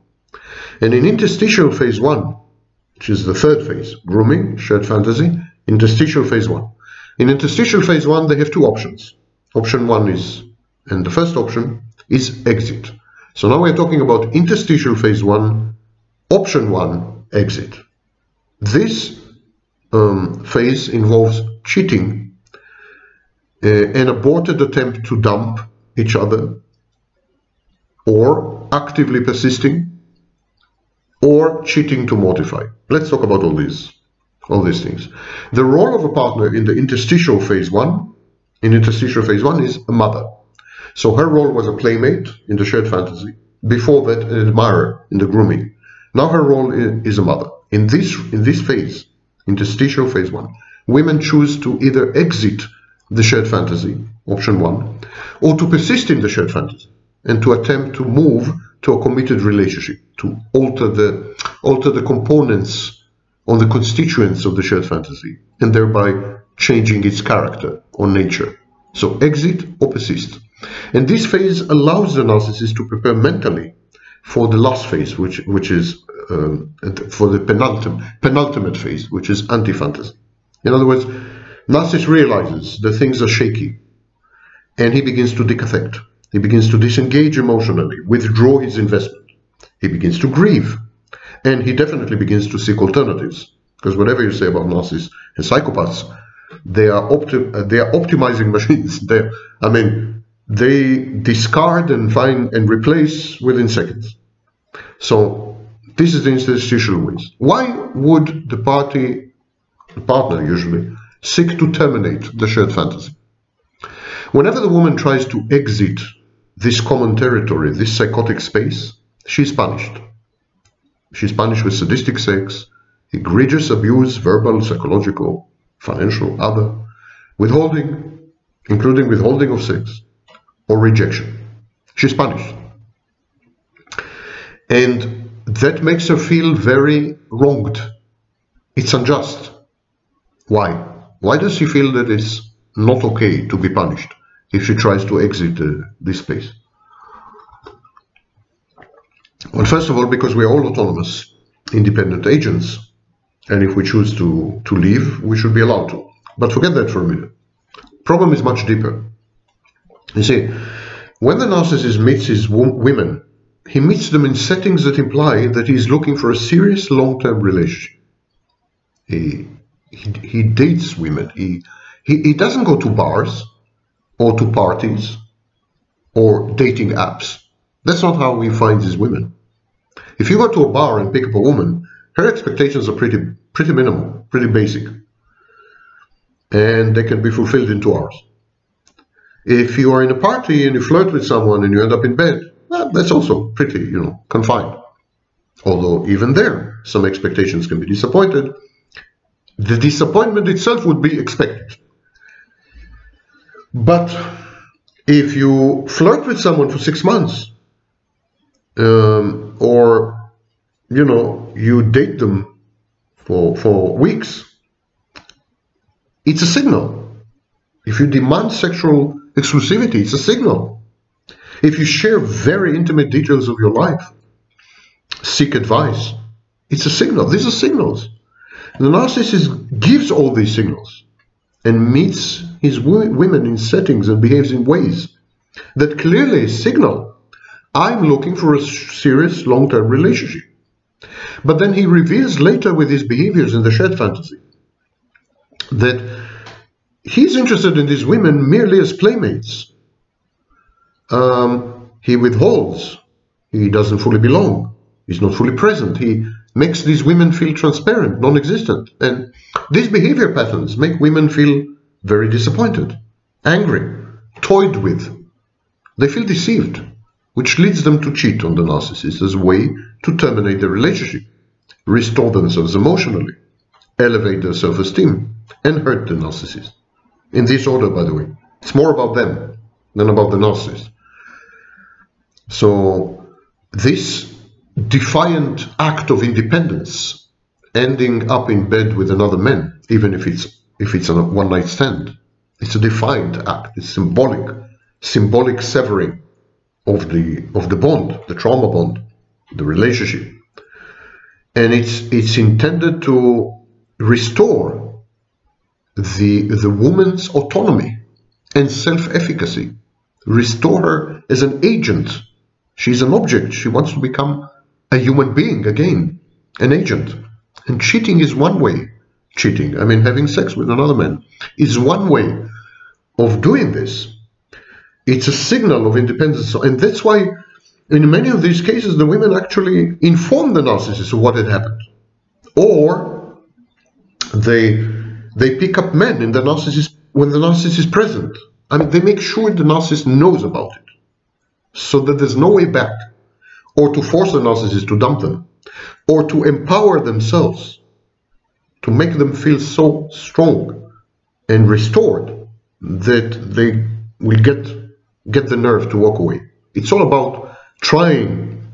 And in interstitial phase one, which is the third phase, grooming, shared fantasy, interstitial phase one. In interstitial phase one, they have two options. Option one is, and the first option is exit. So now we're talking about interstitial phase one, option one, exit. This um, phase involves cheating, uh, an aborted attempt to dump each other, or actively persisting, or cheating to mortify. Let's talk about all these, all these things. The role of a partner in the interstitial phase one, in interstitial phase one, is a mother. So her role was a playmate in the shared fantasy. Before that, an admirer in the grooming. Now her role is a mother. In this in this phase, interstitial phase one, women choose to either exit the shared fantasy, option one, or to persist in the shared fantasy and to attempt to move to a committed relationship, to alter the alter the components or the constituents of the shared fantasy, and thereby changing its character or nature. So exit or persist. And this phase allows the narcissist to prepare mentally for the last phase, which which is um, for the penultimate, penultimate phase, which is anti-fantasy. In other words, narcissist realizes that things are shaky, and he begins to decathect. He begins to disengage emotionally, withdraw his investment. He begins to grieve. And he definitely begins to seek alternatives. Because whatever you say about narcissists and psychopaths, they are, opti uh, they are optimizing machines. they I mean, they discard and find and replace within seconds. So this is the interstitial phase. Why would the party, the partner usually, seek to terminate the shared fantasy? Whenever the woman tries to exit this common territory, this psychotic space, she's punished. She's punished with sadistic sex, egregious abuse, verbal, psychological, financial, other, withholding, including withholding of sex, or rejection. She's punished. And that makes her feel very wronged. It's unjust. Why? Why does she feel that it's not okay to be punished? If she tries to exit uh, this place? Well, first of all, because we are all autonomous, independent agents, and if we choose to, to leave, we should be allowed to. But forget that for a minute. Problem is much deeper. You see, when the narcissist meets his women, he meets them in settings that imply that he is looking for a serious long-term relationship. He, he, he dates women. He, he, he doesn't go to bars or to parties or dating apps. That's not how we find these women. If you go to a bar and pick up a woman, her expectations are pretty pretty minimal, pretty basic. And they can be fulfilled in two hours. If you are in a party and you flirt with someone and you end up in bed, well, that's also pretty, you know, confined. Although even there, some expectations can be disappointed. The disappointment itself would be expected. But if you flirt with someone for six months, um, or you know, you date them for for weeks, it's a signal. If you demand sexual exclusivity, it's a signal. If you share very intimate details of your life, seek advice, it's a signal. These are signals. The narcissist gives all these signals and meets his women in settings and behaves in ways that clearly signal I'm looking for a serious long-term relationship. But then he reveals later with his behaviors in the shared fantasy that he's interested in these women merely as playmates. Um, he withholds. He doesn't fully belong. He's not fully present. He makes these women feel transparent, non-existent. And these behavior patterns make women feel very disappointed, angry, toyed with. They feel deceived, which leads them to cheat on the narcissist as a way to terminate the relationship, restore themselves emotionally, elevate their self-esteem, and hurt the narcissist. In this order, by the way. It's more about them than about the narcissist. So this defiant act of independence ending up in bed with another man, even if it's if it's a one night stand. It's a defiant act. It's symbolic, symbolic severing of the of the bond, the trauma bond, the relationship, and it's it's intended to restore the the woman's autonomy and self-efficacy, restore her as an agent. She's an object. She wants to become a human being again, an agent. And cheating is one way. Cheating, I mean, having sex with another man, is one way of doing this. It's a signal of independence. And that's why, in many of these cases, the women actually inform the narcissist of what had happened. Or they, they pick up men in the narcissist when the narcissist is present. I mean, they make sure the narcissist knows about it so that there's no way back or to force the narcissist to dump them or to empower themselves to make them feel so strong and restored that they will get get the nerve to walk away. It's all about trying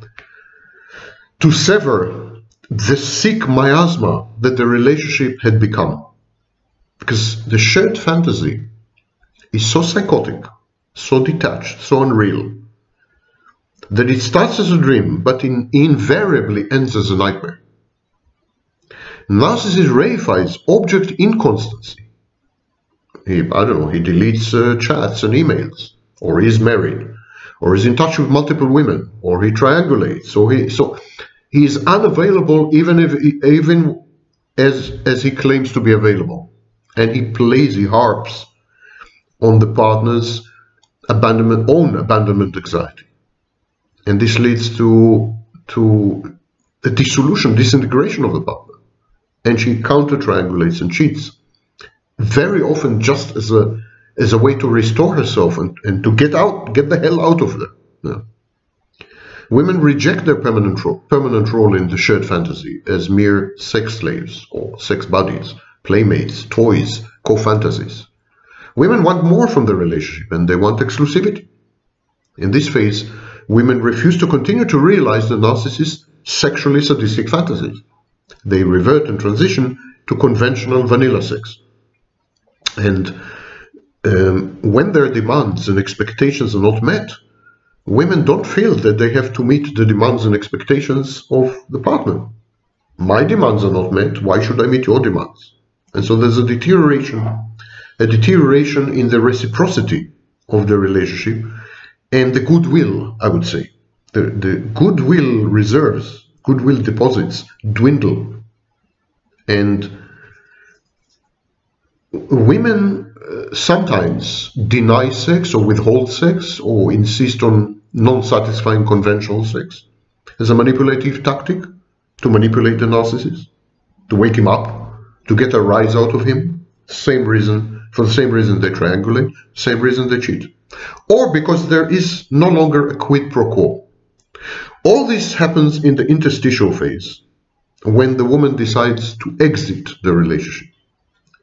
to sever the sick miasma that the relationship had become. Because the shared fantasy is so psychotic, so detached, so unreal, that it starts as a dream, but in, invariably ends as a nightmare. Narcissist reifies object inconstancy. He, I don't know, he deletes uh, chats and emails, or he's married, or is in touch with multiple women, or he triangulates, so he so he is unavailable even if even as as he claims to be available and he plays, he harps on the partner's abandonment, own abandonment anxiety. And this leads to, to the dissolution, disintegration of the partner. And she counter-triangulates and cheats. Very often just as a, as a way to restore herself and, and to get out, get the hell out of there. Yeah. Women reject their permanent role, permanent role in the shared fantasy as mere sex slaves or sex buddies playmates, toys, co-fantasies. Women want more from the relationship and they want exclusivity. In this phase, women refuse to continue to realize the narcissist's sexually sadistic fantasies. They revert and transition to conventional vanilla sex. And um, when their demands and expectations are not met, women don't feel that they have to meet the demands and expectations of the partner. My demands are not met, why should I meet your demands? And so there's a deterioration, a deterioration in the reciprocity of the relationship and the goodwill, I would say. The, the goodwill reserves, goodwill deposits dwindle. And women uh, sometimes deny sex or withhold sex or insist on non-satisfying conventional sex as a manipulative tactic to manipulate the narcissist, to wake him up to get a rise out of him, same reason, for the same reason they triangulate, same reason they cheat. Or because there is no longer a quid pro quo. All this happens in the interstitial phase, when the woman decides to exit the relationship.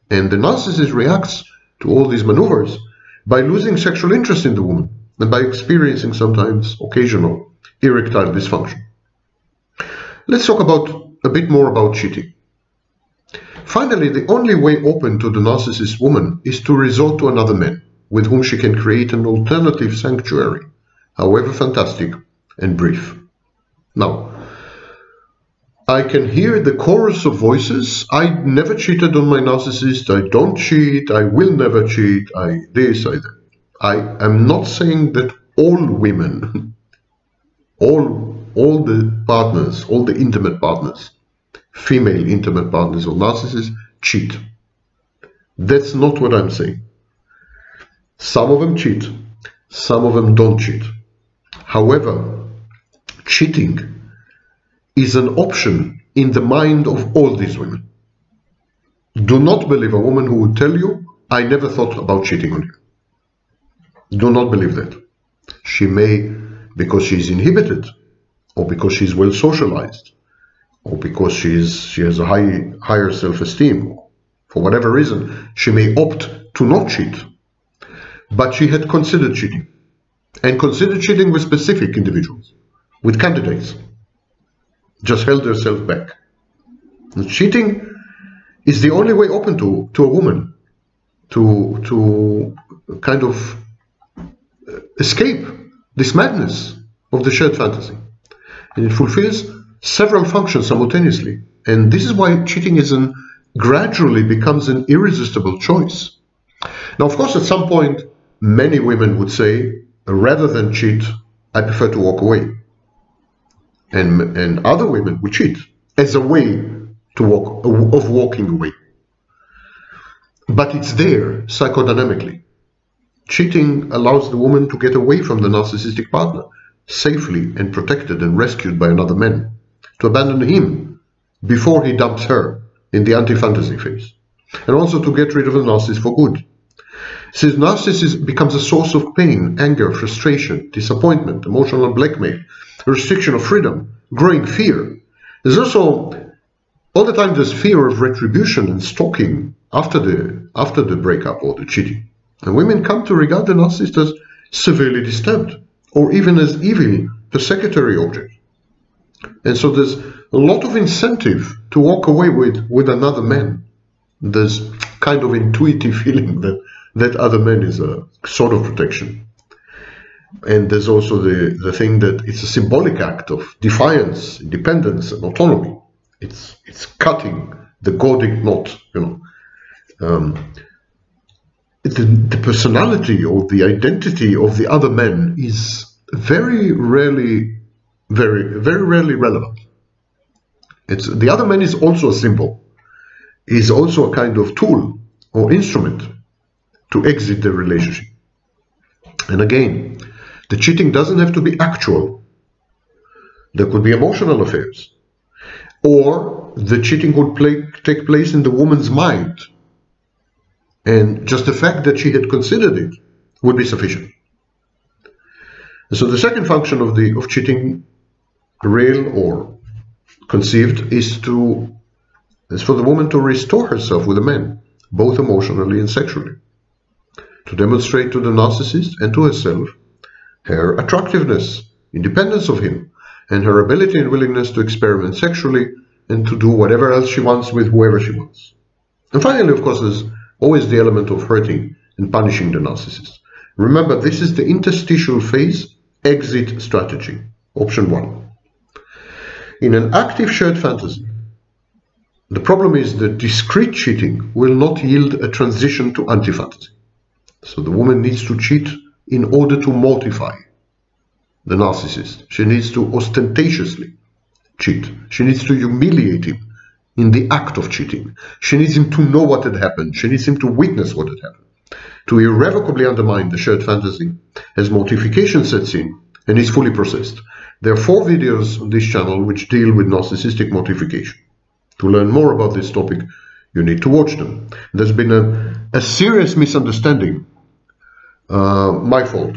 And the narcissist reacts to all these maneuvers by losing sexual interest in the woman and by experiencing sometimes occasional erectile dysfunction. Let's talk about a bit more about cheating. Finally, the only way open to the narcissist woman is to resort to another man, with whom she can create an alternative sanctuary, however fantastic and brief. Now, I can hear the chorus of voices. I never cheated on my narcissist. I don't cheat. I will never cheat. I this, I that. I am not saying that all women, all, all the partners, all the intimate partners female intimate partners or narcissists cheat. That's not what I'm saying. Some of them cheat, some of them don't cheat. However, cheating is an option in the mind of all these women. Do not believe a woman who would tell you, I never thought about cheating on you. Do not believe that. She may, because she is inhibited, or because she's well socialized, or because she's she has a high higher self-esteem for whatever reason she may opt to not cheat but she had considered cheating and considered cheating with specific individuals with candidates just held herself back cheating is the only way open to, to a woman to, to kind of uh, escape this madness of the shared fantasy. And it fulfills several functions simultaneously. And this is why cheating is an, gradually becomes an irresistible choice. Now, of course, at some point, many women would say, rather than cheat, I prefer to walk away. And, and other women would cheat as a way to walk, of walking away. But it's there psychodynamically. Cheating allows the woman to get away from the narcissistic partner, safely and protected and rescued by another man, to abandon him before he dumps her in the anti-fantasy phase, and also to get rid of the narcissist for good. Since narcissism becomes a source of pain, anger, frustration, disappointment, emotional blackmail, restriction of freedom, growing fear. There's also all the time this fear of retribution and stalking after the after the breakup or the cheating. And women come to regard the narcissist as severely disturbed or even as evil persecutory object. And so there's a lot of incentive to walk away with, with another man. There's kind of intuitive feeling that that other man is a sort of protection. And there's also the, the thing that it's a symbolic act of defiance, independence, and autonomy. It's it's cutting the Gordian knot, you know. Um, the, the personality or the identity of the other man is very rarely, very, very rarely relevant. It's, the other man is also a symbol, is also a kind of tool or instrument to exit the relationship. And again, the cheating doesn't have to be actual. There could be emotional affairs. Or the cheating could play, take place in the woman's mind and just the fact that she had considered it would be sufficient. So the second function of the of cheating, real or conceived, is to is for the woman to restore herself with a man, both emotionally and sexually, to demonstrate to the narcissist and to herself her attractiveness, independence of him, and her ability and willingness to experiment sexually and to do whatever else she wants with whoever she wants. And finally, of course, there's always the element of hurting and punishing the narcissist. Remember, this is the interstitial phase exit strategy, option one. In an active shared fantasy, the problem is that discrete cheating will not yield a transition to anti-fantasy. So the woman needs to cheat in order to mortify the narcissist. She needs to ostentatiously cheat. She needs to humiliate him in the act of cheating. She needs him to know what had happened. She needs him to witness what had happened. To irrevocably undermine the shared fantasy as mortification sets in and is fully processed. There are four videos on this channel which deal with narcissistic mortification. To learn more about this topic, you need to watch them. There's been a, a serious misunderstanding, uh, my fault,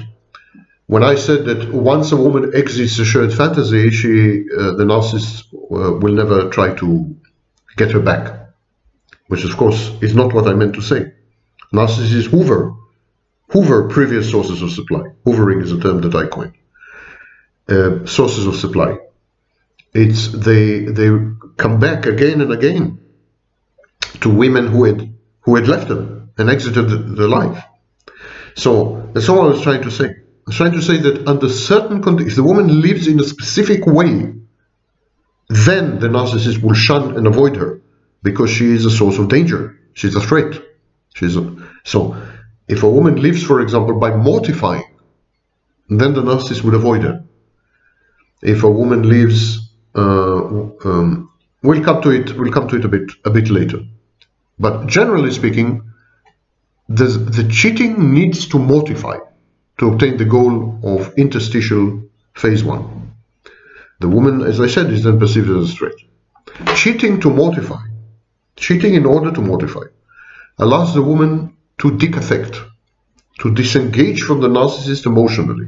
when I said that once a woman exits a shared fantasy, she, uh, the narcissist uh, will never try to get her back, which of course is not what I meant to say. Narcissists hoover, hoover previous sources of supply. Hoovering is a term that I coined. Uh, sources of supply. It's they they come back again and again to women who had who had left them and exited the, the life. So that's all I was trying to say. I was trying to say that under certain conditions, if the woman lives in a specific way then the narcissist will shun and avoid her because she is a source of danger. She's a threat. She's a, so if a woman lives, for example, by mortifying, then the narcissist would avoid her. If a woman lives, uh, um, we'll come to it. We'll come to it a bit a bit later. But generally speaking, the, the cheating needs to mortify to obtain the goal of interstitial phase one. The woman, as I said, is then perceived as a threat. Cheating to mortify, cheating in order to mortify, allows the woman to decathect, to disengage from the narcissist emotionally.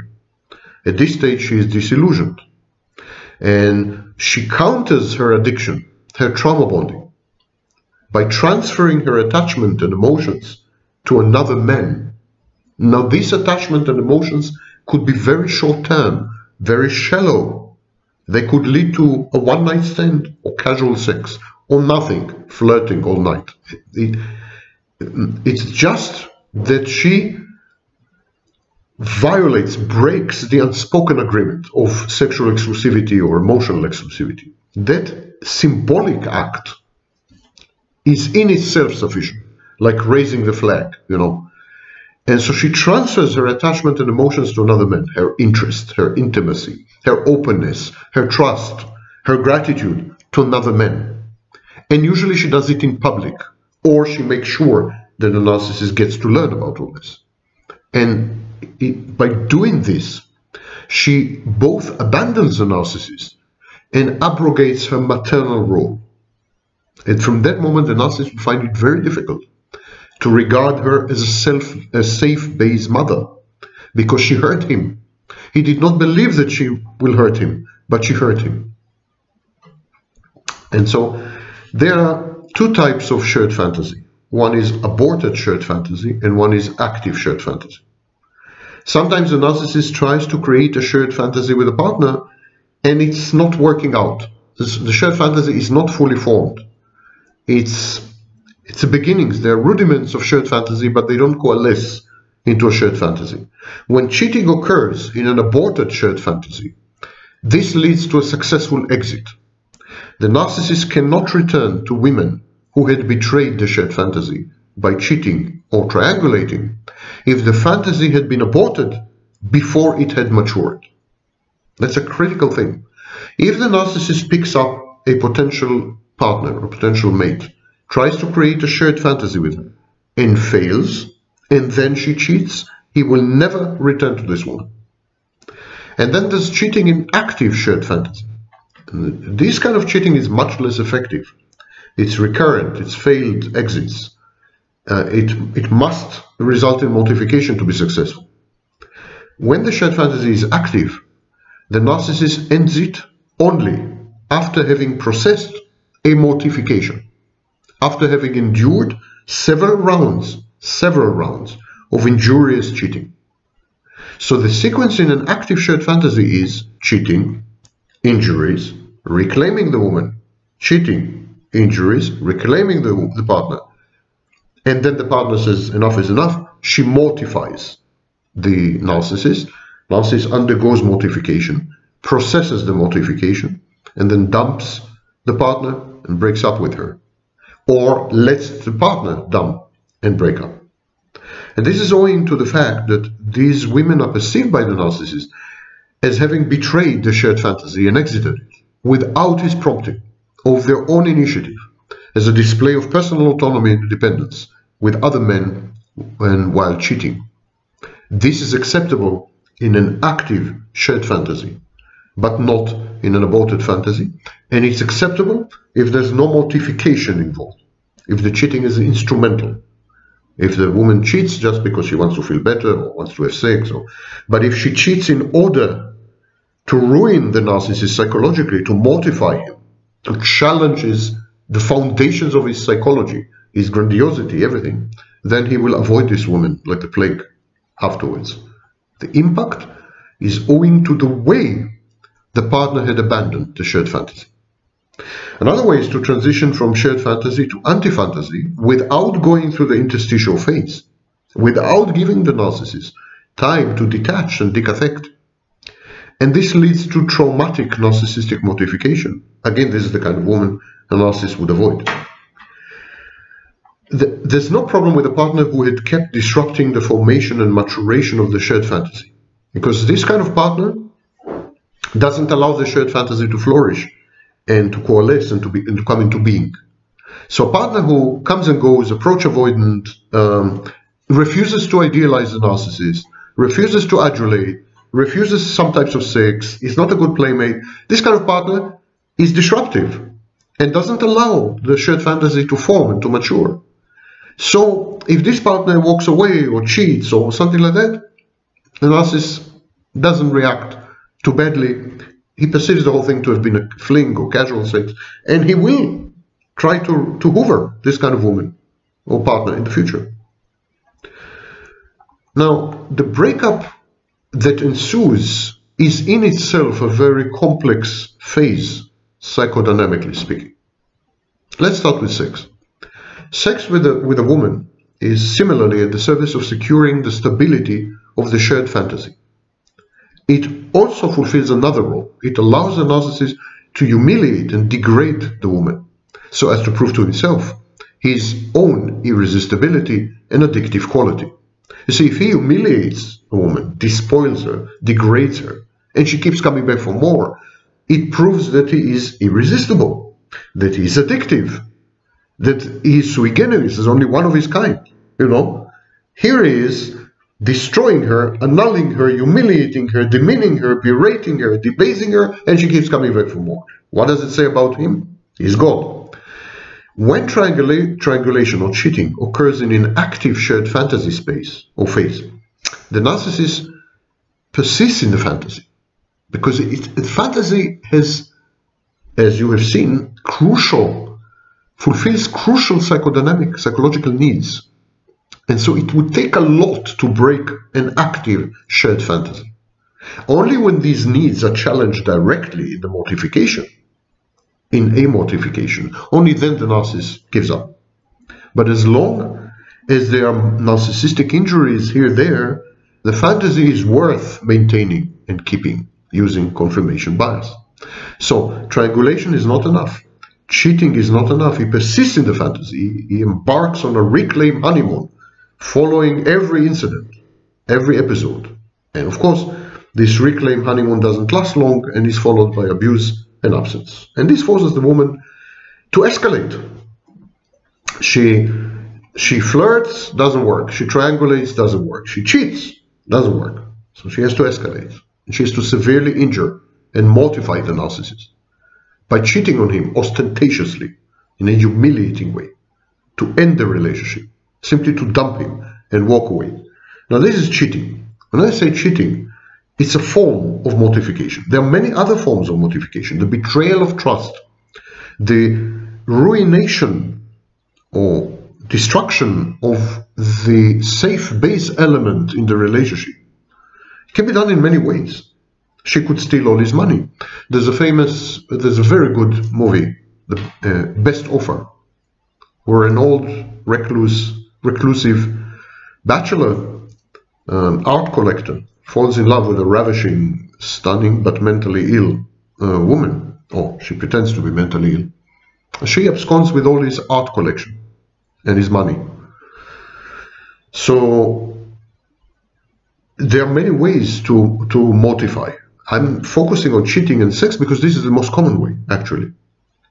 At this stage, she is disillusioned. And she counters her addiction, her trauma bonding, by transferring her attachment and emotions to another man. Now, these attachment and emotions could be very short term, very shallow, they could lead to a one night stand or casual sex or nothing, flirting all night. It, it's just that she violates, breaks the unspoken agreement of sexual exclusivity or emotional exclusivity. That symbolic act is in itself sufficient, like raising the flag, you know. And so she transfers her attachment and emotions to another man, her interest, her intimacy, her openness, her trust, her gratitude to another man. And usually she does it in public, or she makes sure that the narcissist gets to learn about all this. And it, by doing this, she both abandons the narcissist and abrogates her maternal role. And from that moment, the narcissist will find it very difficult to regard her as a self, a safe base mother, because she hurt him. He did not believe that she will hurt him, but she hurt him. And so there are two types of shared fantasy. One is aborted shared fantasy, and one is active shared fantasy. Sometimes the narcissist tries to create a shared fantasy with a partner, and it's not working out. The shared fantasy is not fully formed. It's it's the beginnings. they're rudiments of shared fantasy, but they don't coalesce into a shared fantasy. When cheating occurs in an aborted shared fantasy, this leads to a successful exit. The narcissist cannot return to women who had betrayed the shared fantasy by cheating or triangulating if the fantasy had been aborted before it had matured. That's a critical thing. If the narcissist picks up a potential partner a potential mate tries to create a shared fantasy with her and fails, and then she cheats, he will never return to this woman. And then there's cheating in active shared fantasy. This kind of cheating is much less effective. It's recurrent, it's failed exits. Uh, it, it must result in mortification to be successful. When the shared fantasy is active, the narcissist ends it only after having processed a mortification after having endured several rounds, several rounds of injurious cheating. So the sequence in an active shared fantasy is cheating, injuries, reclaiming the woman, cheating, injuries, reclaiming the, the partner. And then the partner says, enough is enough. She mortifies the narcissist. Narcissist undergoes mortification, processes the mortification, and then dumps the partner and breaks up with her or lets the partner dump and break up. And this is owing to the fact that these women are perceived by the narcissist as having betrayed the shared fantasy and exited it without his prompting, of their own initiative, as a display of personal autonomy and independence with other men and while cheating. This is acceptable in an active shared fantasy, but not in an aborted fantasy, and it's acceptable if there's no mortification involved, if the cheating is instrumental. If the woman cheats just because she wants to feel better or wants to have sex, or, but if she cheats in order to ruin the narcissist psychologically, to mortify him, to challenge his, the foundations of his psychology, his grandiosity, everything, then he will avoid this woman like the plague afterwards. The impact is owing to the way the partner had abandoned the shared fantasy. Another way is to transition from shared fantasy to anti-fantasy without going through the interstitial phase, without giving the narcissist time to detach and decathect. And this leads to traumatic narcissistic mortification. Again, this is the kind of woman a narcissist would avoid. There's no problem with a partner who had kept disrupting the formation and maturation of the shared fantasy. Because this kind of partner doesn't allow the shared fantasy to flourish and to coalesce and to, be, and to come into being. So a partner who comes and goes, approach avoidant, um, refuses to idealize the narcissist, refuses to adulate, refuses some types of sex, is not a good playmate, this kind of partner is disruptive and doesn't allow the shared fantasy to form and to mature. So if this partner walks away or cheats or something like that, the narcissist doesn't react too badly he perceives the whole thing to have been a fling or casual sex, and he will try to, to hoover this kind of woman or partner in the future. Now, the breakup that ensues is in itself a very complex phase, psychodynamically speaking. Let's start with sex. Sex with a, with a woman is similarly at the service of securing the stability of the shared fantasy. It also fulfills another role. It allows the narcissist to humiliate and degrade the woman so as to prove to himself his own irresistibility and addictive quality. You see, if he humiliates a woman, despoils her, degrades her, and she keeps coming back for more, it proves that he is irresistible, that he is addictive, that he is sui generis, is only one of his kind. You know, here he is destroying her, annulling her, humiliating her, demeaning her, berating her, debasing her, and she keeps coming back for more. What does it say about him? He's God. When triangula triangulation or cheating occurs in an active shared fantasy space or phase, the narcissist persists in the fantasy because it, it, fantasy has, as you have seen, crucial, fulfills crucial psychodynamic, psychological needs. And so it would take a lot to break an active shared fantasy. Only when these needs are challenged directly in the mortification, in a mortification, only then the narcissist gives up. But as long as there are narcissistic injuries here there, the fantasy is worth maintaining and keeping using confirmation bias. So triangulation is not enough. Cheating is not enough. He persists in the fantasy. He embarks on a reclaim honeymoon, following every incident, every episode. And of course, this reclaim honeymoon doesn't last long and is followed by abuse and absence. And this forces the woman to escalate. She she flirts, doesn't work. She triangulates, doesn't work. She cheats, doesn't work. So she has to escalate and she has to severely injure and mortify the narcissist by cheating on him ostentatiously in a humiliating way to end the relationship, simply to dump him and walk away. Now, this is cheating. When I say cheating, it's a form of mortification. There are many other forms of mortification the betrayal of trust, the ruination or destruction of the safe base element in the relationship It can be done in many ways. She could steal all his money. There's a famous, there's a very good movie, The uh, Best Offer, where an old recluse, reclusive bachelor um, art collector falls in love with a ravishing, stunning, but mentally ill uh, woman. Or she pretends to be mentally ill. She absconds with all his art collection and his money. So there are many ways to, to mortify. I'm focusing on cheating and sex because this is the most common way, actually.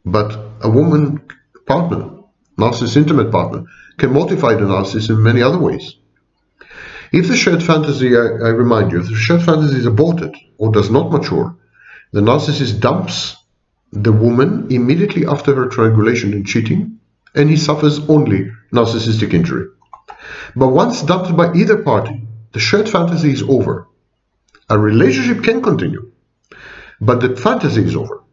But a woman partner, narcissist intimate partner, can mortify the narcissist in many other ways. If the shared fantasy, I, I remind you, if the shared fantasy is aborted or does not mature, the narcissist dumps the woman immediately after her triangulation and cheating, and he suffers only narcissistic injury. But once dumped by either party, the shared fantasy is over. A relationship can continue, but the fantasy is over.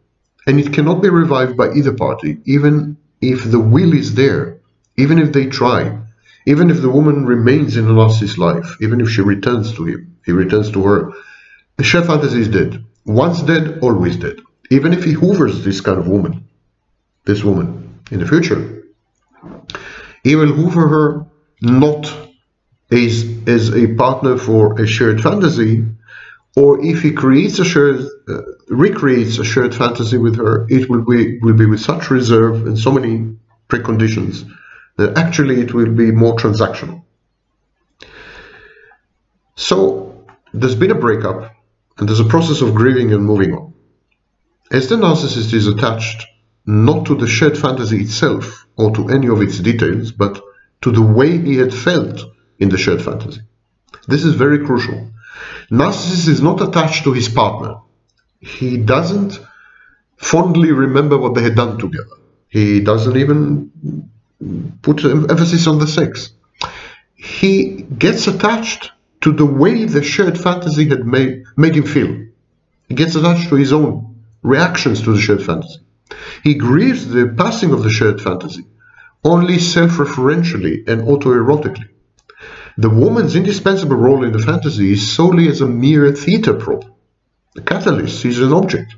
And it cannot be revived by either party, even if the will is there, even if they try, even if the woman remains in a narcissist's life, even if she returns to him, he returns to her. The shared fantasy is dead. Once dead, always dead. Even if he hoovers this kind of woman, this woman, in the future, he will hoover her not as, is a partner for a shared fantasy, or if he creates a shared, uh, recreates a shared fantasy with her, it will be, will be with such reserve and so many preconditions that actually it will be more transactional. So there's been a breakup and there's a process of grieving and moving on. As the narcissist is attached not to the shared fantasy itself or to any of its details, but to the way he had felt in the shared fantasy. This is very crucial. Narcissist is not attached to his partner. He doesn't fondly remember what they had done together. He doesn't even put emphasis on the sex. He gets attached to the way the shared fantasy had made, made him feel. He gets attached to his own reactions to the shared fantasy. He grieves the passing of the shared fantasy only self-referentially and autoerotically. The woman's indispensable role in the fantasy is solely as a mere theater prop. The catalyst is an object.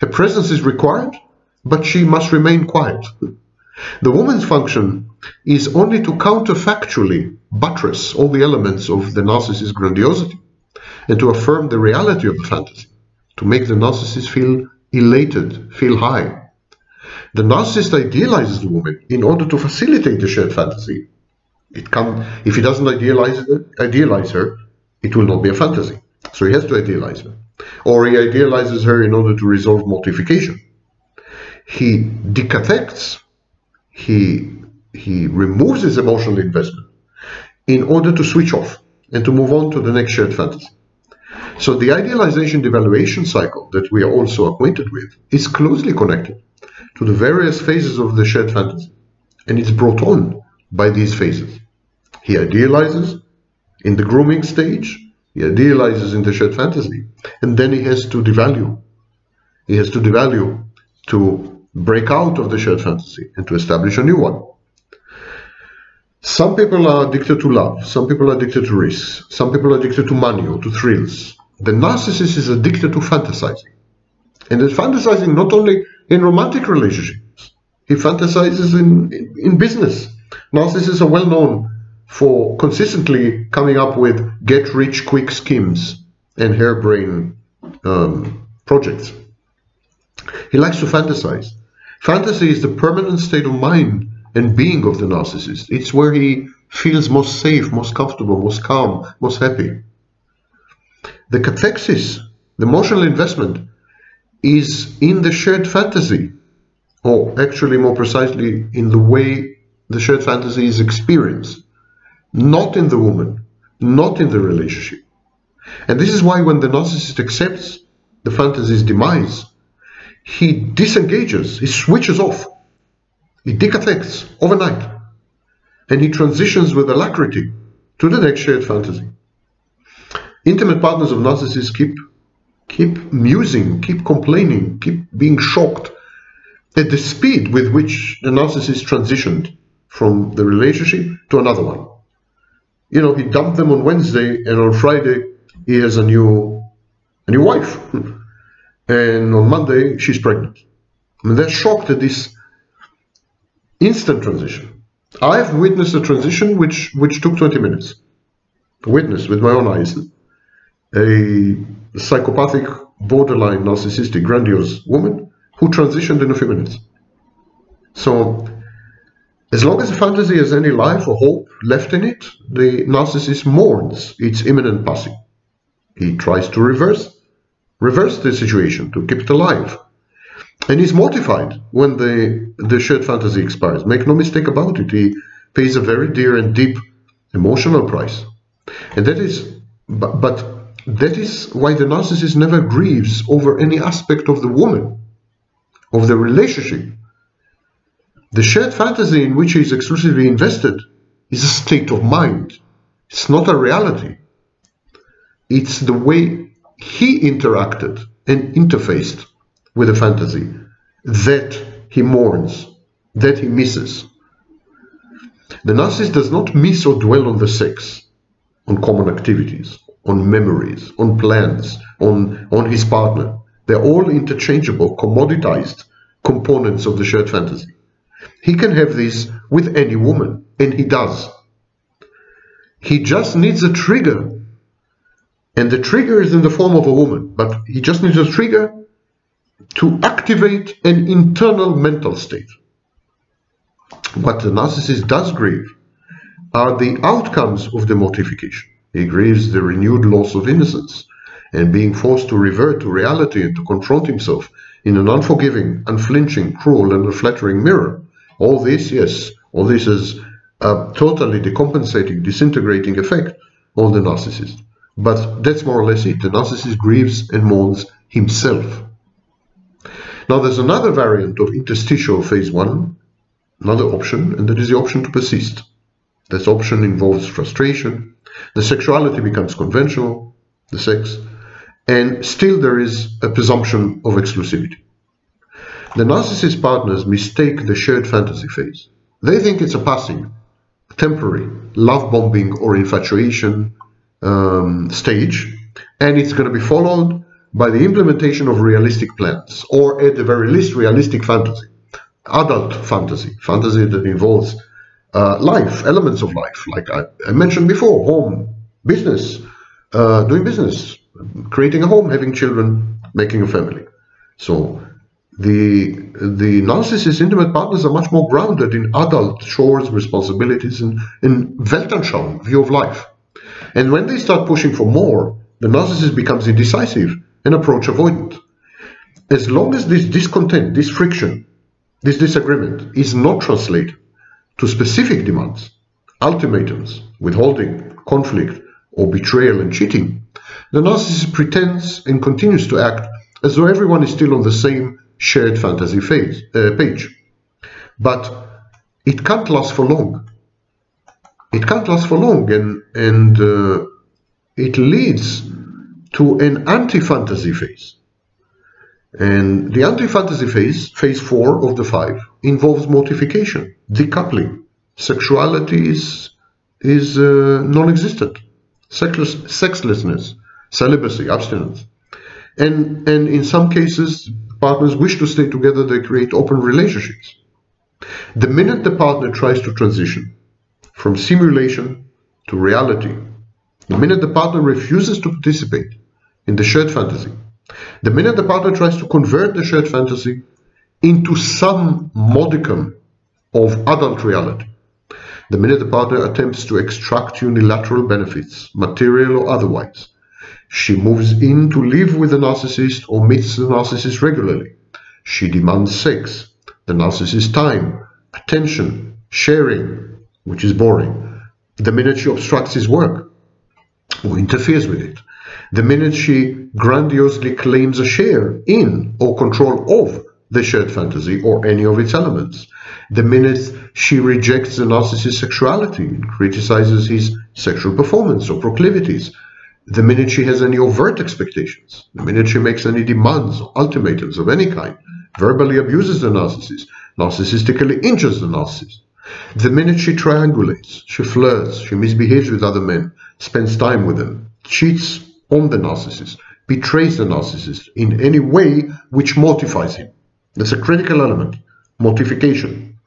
Her presence is required, but she must remain quiet. The woman's function is only to counterfactually buttress all the elements of the narcissist's grandiosity and to affirm the reality of the fantasy, to make the narcissist feel elated, feel high. The narcissist idealizes the woman in order to facilitate the shared fantasy. It can, if he doesn't idealize, idealize her, it will not be a fantasy. So he has to idealize her. Or he idealizes her in order to resolve mortification. He decathects, he, he removes his emotional investment in order to switch off and to move on to the next shared fantasy. So the idealization devaluation cycle that we are also acquainted with is closely connected to the various phases of the shared fantasy. And it's brought on by these phases. He idealizes in the grooming stage, he idealizes in the shared fantasy, and then he has to devalue. He has to devalue to break out of the shared fantasy and to establish a new one. Some people are addicted to love, some people are addicted to risks, some people are addicted to money or to thrills. The narcissist is addicted to fantasizing. And it's fantasizing not only in romantic relationships, he fantasizes in, in, in business. Narcissists are well known for consistently coming up with get rich quick schemes and harebrained um, projects. He likes to fantasize. Fantasy is the permanent state of mind and being of the narcissist. It's where he feels most safe, most comfortable, most calm, most happy. The cathexis, the emotional investment, is in the shared fantasy, or actually more precisely in the way the shared fantasy is experienced, not in the woman, not in the relationship. And this is why when the narcissist accepts the fantasy's demise, he disengages, he switches off, he decathects overnight, and he transitions with alacrity to the next shared fantasy. Intimate partners of narcissists keep keep musing, keep complaining, keep being shocked at the speed with which the narcissist transitioned from the relationship to another one. You know, he dumped them on Wednesday, and on Friday he has a new a new wife, and on Monday she's pregnant. I mean, they're shocked at this instant transition. I've witnessed a transition which which took 20 minutes. Witnessed with my own eyes. A psychopathic, borderline narcissistic, grandiose woman who transitioned in a few minutes. So, as long as the fantasy has any life or hope left in it, the narcissist mourns its imminent passing. He tries to reverse reverse the situation to keep it alive. And he's mortified when the, the shared fantasy expires. Make no mistake about it, he pays a very dear and deep emotional price. And that is, but, but that is why the narcissist never grieves over any aspect of the woman, of the relationship. The shared fantasy in which he is exclusively invested is a state of mind. It's not a reality. It's the way he interacted and interfaced with the fantasy that he mourns, that he misses. The narcissist does not miss or dwell on the sex, on common activities, on memories, on plans, on, on his partner. They're all interchangeable, commoditized components of the shared fantasy. He can have this with any woman, and he does. He just needs a trigger. And the trigger is in the form of a woman, but he just needs a trigger to activate an internal mental state. What the narcissist does grieve are the outcomes of the mortification. He grieves the renewed loss of innocence and being forced to revert to reality and to confront himself in an unforgiving, unflinching, cruel, and unflattering mirror. All this, yes, all this is a totally decompensating, disintegrating effect on the narcissist. But that's more or less it. The narcissist grieves and mourns himself. Now there's another variant of interstitial phase one, another option, and that is the option to persist. This option involves frustration, the sexuality becomes conventional, the sex, and still there is a presumption of exclusivity. The narcissist partners mistake the shared fantasy phase. They think it's a passing, temporary, love bombing or infatuation um, stage, and it's going to be followed by the implementation of realistic plans, or at the very least, realistic fantasy. adult fantasy, fantasy that involves uh, life, elements of life, like I, I mentioned before, home, business, uh, doing business, creating a home, having children, making a family. So the the narcissist intimate partners are much more grounded in adult chores, responsibilities, and in Weltanschauung, view of life. And when they start pushing for more, the narcissist becomes indecisive and approach avoidant. As long as this discontent, this friction, this disagreement is not translated to specific demands, ultimatums, withholding, conflict, or betrayal and cheating, the narcissist pretends and continues to act as though everyone is still on the same shared fantasy phase, uh, page. But it can't last for long. It can't last for long, and, and uh, it leads to an anti-fantasy phase. And the anti-fantasy phase, phase four of the five, involves mortification, decoupling. Sexuality is, is uh, non-existent. Sexless, sexlessness, celibacy, abstinence. And, and in some cases, partners wish to stay together, they create open relationships. The minute the partner tries to transition from simulation to reality, the minute the partner refuses to participate in the shared fantasy, the minute the partner tries to convert the shared fantasy into some modicum of adult reality, the minute the partner attempts to extract unilateral benefits, material or otherwise, she moves in to live with the narcissist or meets the narcissist regularly. She demands sex, the narcissist time, attention, sharing, which is boring. The minute she obstructs his work or interferes with it, the minute she grandiosely claims a share in or control of the shared fantasy or any of its elements, the minute she rejects the narcissist's sexuality and criticizes his sexual performance or proclivities, the minute she has any overt expectations, the minute she makes any demands or ultimatums of any kind, verbally abuses the narcissist, narcissistically injures the narcissist, the minute she triangulates, she flirts, she misbehaves with other men, spends time with them, cheats on the narcissist, betrays the narcissist in any way which mortifies him. That's a critical element, mortification.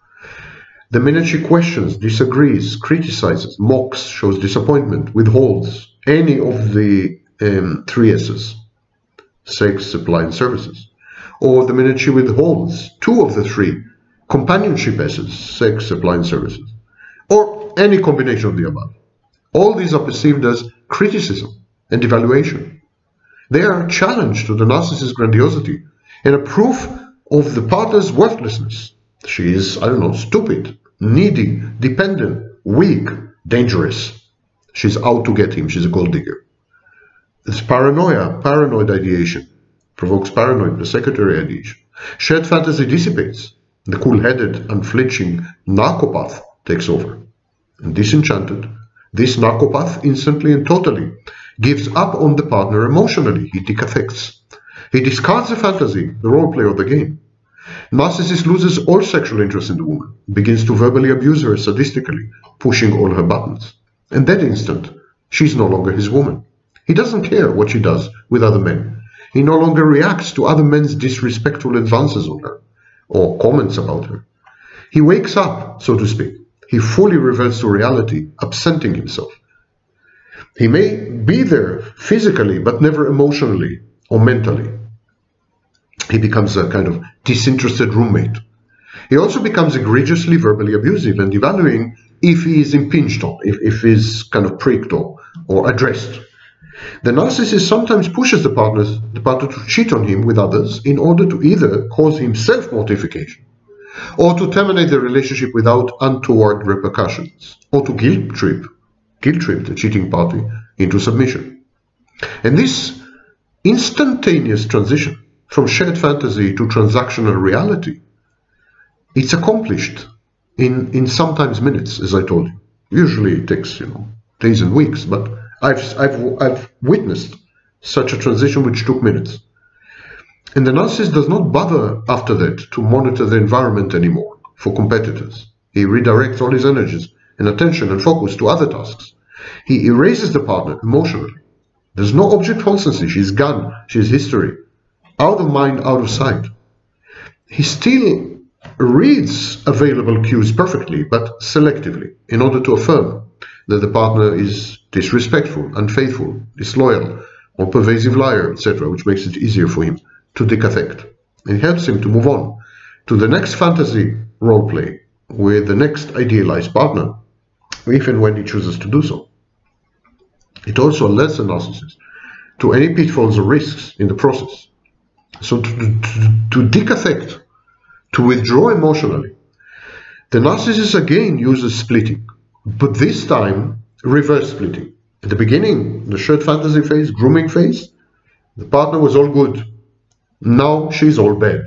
The minute she questions, disagrees, criticizes, mocks, shows disappointment, withholds, any of the um, three S's, sex, supply, and services. Or the minute she withholds two of the three companionship S's, sex, supply, and services. Or any combination of the above. All these are perceived as criticism and devaluation. They are a challenge to the narcissist's grandiosity and a proof of the partner's worthlessness. She is, I don't know, stupid, needy, dependent, weak, dangerous. She's out to get him. She's a gold digger. It's paranoia, paranoid ideation. Provokes paranoid, the secondary ideation. Shared fantasy dissipates. The cool-headed, unflinching narcopath takes over. And disenchanted, this narcopath instantly and totally gives up on the partner emotionally. He decathects. He discards the fantasy, the role play of the game. Narcissist loses all sexual interest in the woman, begins to verbally abuse her sadistically, pushing all her buttons. In that instant, she's no longer his woman. He doesn't care what she does with other men. He no longer reacts to other men's disrespectful advances on her or comments about her. He wakes up, so to speak. He fully reverts to reality, absenting himself. He may be there physically, but never emotionally or mentally. He becomes a kind of disinterested roommate. He also becomes egregiously verbally abusive and devaluing if he is impinged on, if, if he's kind of pricked or, or addressed. The narcissist sometimes pushes the, partners, the partner to cheat on him with others in order to either cause himself mortification or to terminate the relationship without untoward repercussions or to guilt trip, guilt trip the cheating party into submission. And this instantaneous transition from shared fantasy to transactional reality, it's accomplished in, in sometimes minutes, as I told you. Usually it takes, you know, days and weeks, but I've, I've, I've witnessed such a transition which took minutes. And the narcissist does not bother after that to monitor the environment anymore for competitors. He redirects all his energies and attention and focus to other tasks. He erases the partner emotionally. There's no object constancy. She's gone. She's history. Out of mind, out of sight. He still reads available cues perfectly, but selectively, in order to affirm that the partner is disrespectful, unfaithful, disloyal, or pervasive liar, etc., which makes it easier for him to decathect. It helps him to move on to the next fantasy roleplay with the next idealized partner, if and when he chooses to do so. It also alerts the narcissist to any pitfalls or risks in the process. So to, to, to decathect, to withdraw emotionally, the narcissist again uses splitting, but this time reverse splitting. At the beginning, the shared fantasy phase, grooming phase, the partner was all good. Now she's all bad.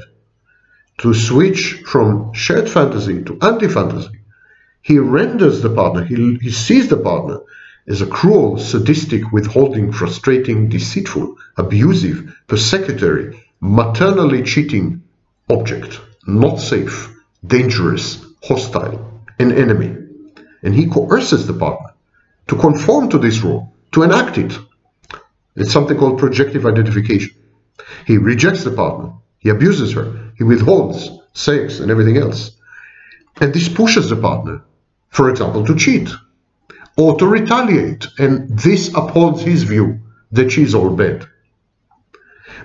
To switch from shared fantasy to anti-fantasy, he renders the partner, he, he sees the partner as a cruel, sadistic, withholding, frustrating, deceitful, abusive, persecutory, maternally cheating object, not safe, dangerous, hostile, an enemy. And he coerces the partner to conform to this role, to enact it. It's something called projective identification. He rejects the partner, he abuses her, he withholds sex and everything else. And this pushes the partner, for example, to cheat or to retaliate, and this upholds his view that she's all bad.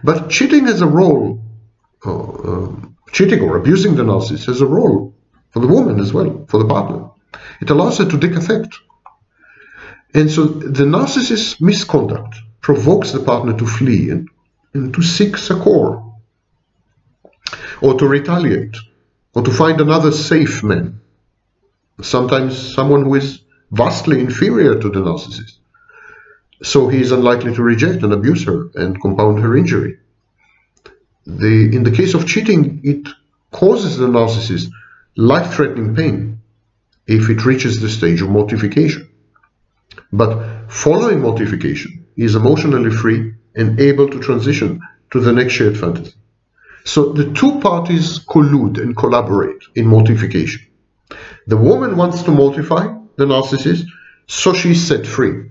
But cheating has a role, uh, uh, cheating or abusing the narcissist has a role for the woman as well, for the partner. It allows her to decathect. And so the narcissist's misconduct provokes the partner to flee and, and to seek succor, or to retaliate, or to find another safe man. Sometimes someone who is vastly inferior to the narcissist. So he is unlikely to reject and abuse her and compound her injury. The, in the case of cheating, it causes the narcissist life-threatening pain if it reaches the stage of mortification. But following mortification, he is emotionally free and able to transition to the next shared fantasy. So the two parties collude and collaborate in mortification. The woman wants to mortify the narcissist, so she's set free.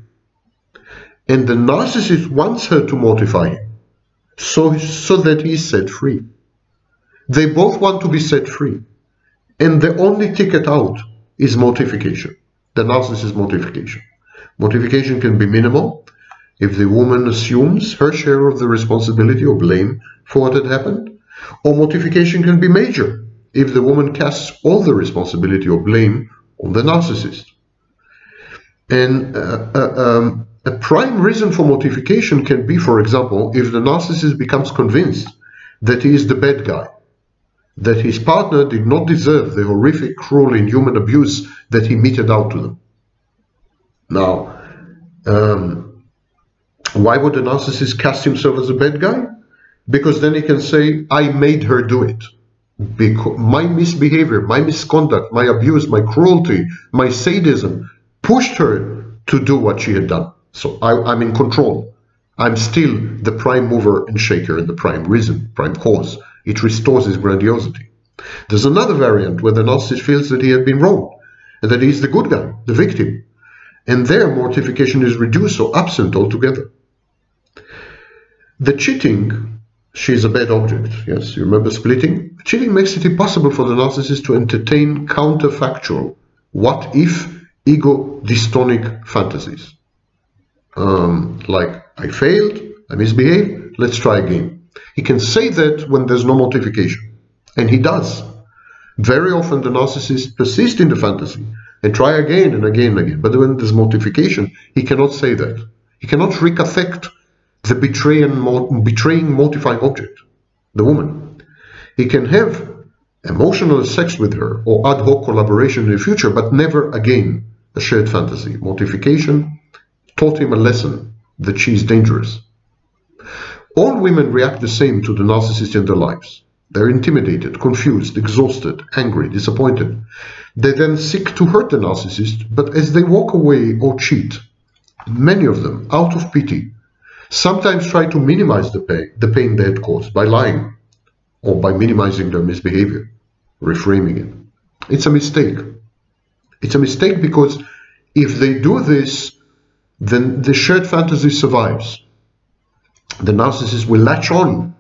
And the narcissist wants her to mortify him, so, so that he's set free. They both want to be set free. And the only ticket out is mortification, the narcissist is mortification. Mortification can be minimal if the woman assumes her share of the responsibility or blame for what had happened, or mortification can be major if the woman casts all the responsibility or blame on the narcissist. And uh, uh, um, a prime reason for mortification can be, for example, if the narcissist becomes convinced that he is the bad guy, that his partner did not deserve the horrific, cruel, inhuman abuse that he meted out to them. Now, um, why would a narcissist cast himself as a bad guy? Because then he can say, I made her do it. Because my misbehavior, my misconduct, my abuse, my cruelty, my sadism pushed her to do what she had done. So I, am in control. I'm still the prime mover and shaker and the prime reason, prime cause. It restores his grandiosity. There's another variant where the narcissist feels that he had been wrong and that he's the good guy, the victim and their mortification is reduced or absent altogether. The cheating, she's a bad object, yes, you remember splitting? Cheating makes it impossible for the narcissist to entertain counterfactual, what if ego dystonic fantasies. Um, like, I failed, I misbehaved, let's try again. He can say that when there's no mortification, and he does. Very often the narcissist persists in the fantasy and try again and again and again. But when there's mortification, he cannot say that. He cannot recathect the betraying, betraying mortifying object, the woman. He can have emotional sex with her or ad hoc collaboration in the future, but never again a shared fantasy. Mortification taught him a lesson that she is dangerous. All women react the same to the narcissist in their lives. They're intimidated, confused, exhausted, angry, disappointed. They then seek to hurt the narcissist, but as they walk away or cheat, many of them, out of pity, sometimes try to minimize the pain, the pain they had caused by lying or by minimizing their misbehavior, reframing it. It's a mistake. It's a mistake because if they do this, then the shared fantasy survives. The narcissist will latch on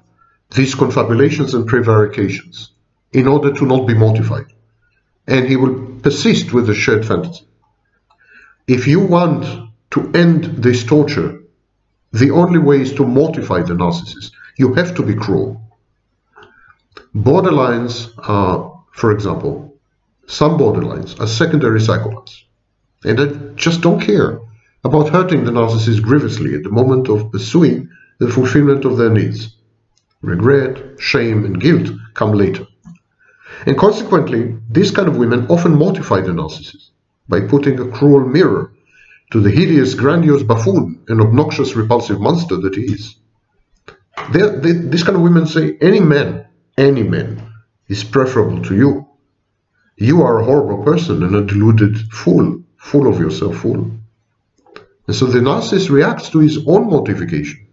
these confabulations and prevarications in order to not be mortified. And he will persist with the shared fantasy. If you want to end this torture, the only way is to mortify the narcissist. You have to be cruel. Borderlines are, for example, some borderlines are secondary psychopaths. And they just don't care about hurting the narcissist grievously at the moment of pursuing the fulfillment of their needs. Regret, shame, and guilt come later. And consequently, these kind of women often mortify the narcissist by putting a cruel mirror to the hideous, grandiose buffoon and obnoxious, repulsive monster that he is. They, kind of women say, any man, any man is preferable to you. You are a horrible person and a deluded fool, full of yourself, fool. And so the narcissist reacts to his own mortification,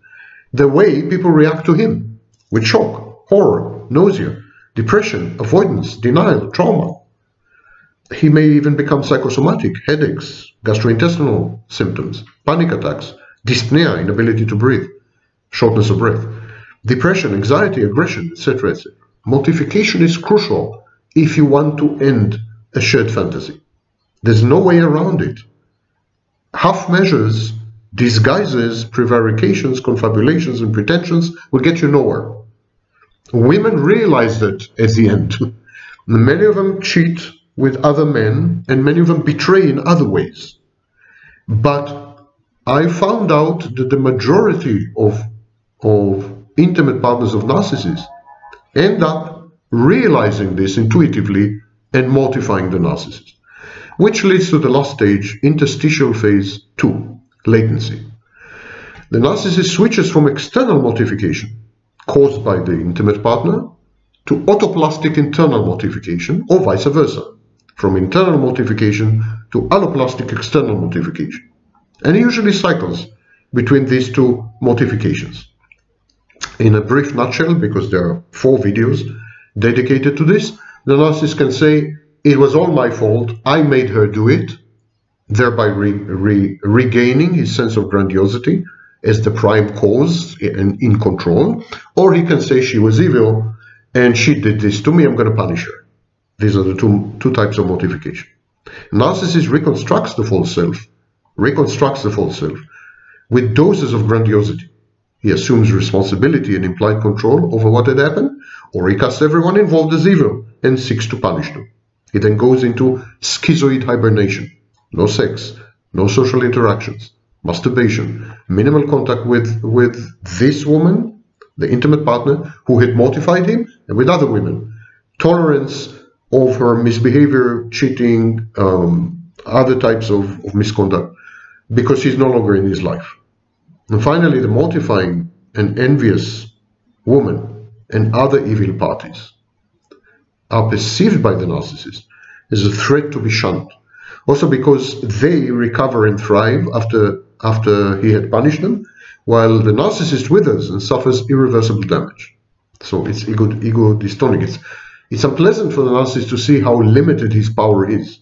the way people react to him, with shock, horror, nausea, depression, avoidance, denial, trauma. He may even become psychosomatic, headaches, gastrointestinal symptoms, panic attacks, dyspnea, inability to breathe, shortness of breath, depression, anxiety, aggression, etc. etc. Mortification is crucial if you want to end a shared fantasy. There's no way around it. Half measures, disguises, prevarications, confabulations, and pretensions will get you nowhere. Women realize that at the end. Many of them cheat with other men, and many of them betray in other ways. But I found out that the majority of, of intimate partners of narcissists end up realizing this intuitively and mortifying the narcissist, which leads to the last stage, interstitial phase 2, latency. The narcissist switches from external mortification, caused by the intimate partner, to autoplastic internal mortification, or vice versa from internal mortification to alloplastic external mortification. And usually cycles between these two mortifications. In a brief nutshell, because there are four videos dedicated to this, the narcissist can say, it was all my fault, I made her do it, thereby re re regaining his sense of grandiosity as the prime cause and in control, or he can say she was evil and she did this to me, I'm going to punish her. These are the two, two types of mortification. Narcissist reconstructs the false self, reconstructs the false self with doses of grandiosity. He assumes responsibility and implied control over what had happened, or he casts everyone involved as evil and seeks to punish them. He then goes into schizoid hibernation. No sex, no social interactions, masturbation, minimal contact with, with this woman, the intimate partner, who had mortified him, and with other women. Tolerance of her misbehavior, cheating, um, other types of, of misconduct, because she's no longer in his life. And finally, the mortifying and envious woman and other evil parties are perceived by the narcissist as a threat to be shunned. Also because they recover and thrive after, after he had punished them, while the narcissist withers and suffers irreversible damage. So it's ego, ego dystonic. It's it's unpleasant for the narcissist to see how limited his power is.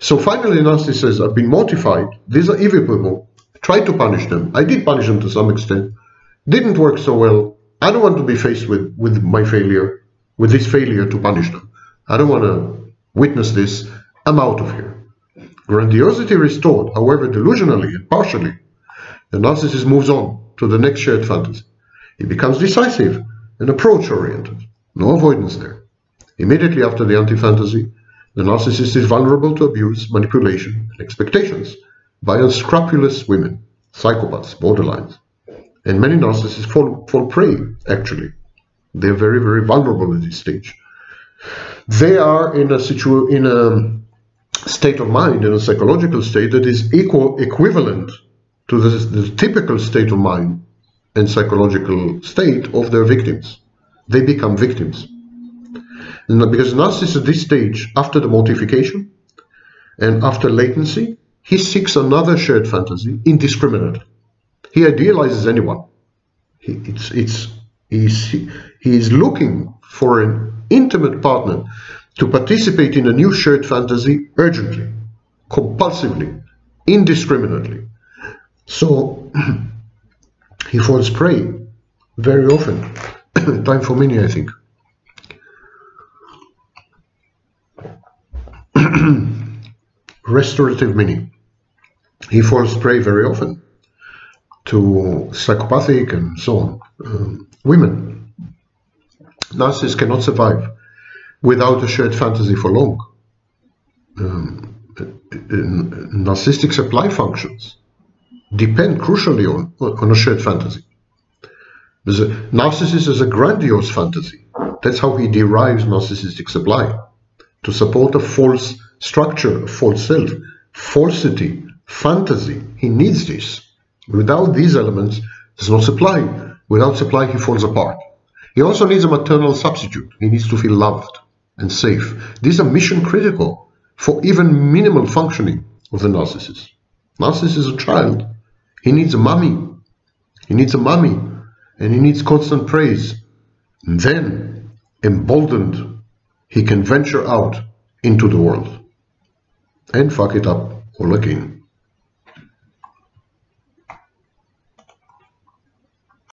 So finally, narcissist says, I've been mortified. These are evil people. Try to punish them. I did punish them to some extent. Didn't work so well. I don't want to be faced with, with my failure, with this failure to punish them. I don't want to witness this. I'm out of here. Grandiosity restored, however delusionally and partially, the narcissist moves on to the next shared fantasy. He becomes decisive and approach-oriented. No avoidance there. Immediately after the anti-fantasy, the narcissist is vulnerable to abuse, manipulation, and expectations by unscrupulous women, psychopaths, borderlines. And many narcissists fall, fall prey, actually. They're very, very vulnerable at this stage. They are in a, situ in a state of mind, in a psychological state that is equal, equivalent to the, the typical state of mind and psychological state of their victims. They become victims. Because narcissist at this stage, after the mortification and after latency, he seeks another shared fantasy indiscriminately. He idealizes anyone. He, it's, it's, he's, he is looking for an intimate partner to participate in a new shared fantasy urgently, compulsively, indiscriminately. So he falls prey very often. Time for mini, I think. restorative meaning. He falls prey very often to psychopathic and so on um, women. Narcissists cannot survive without a shared fantasy for long. Um, narcissistic supply functions depend crucially on, on a shared fantasy. A, narcissist is a grandiose fantasy. That's how he derives narcissistic supply to support a false structure, a false self, falsity, fantasy. He needs this. Without these elements, there's no supply. Without supply, he falls apart. He also needs a maternal substitute. He needs to feel loved and safe. These are mission critical for even minimal functioning of the narcissist. Narcissist is a child. He needs a mummy. He needs a mummy. and he needs constant praise. And then, emboldened, he can venture out into the world and fuck it up all again.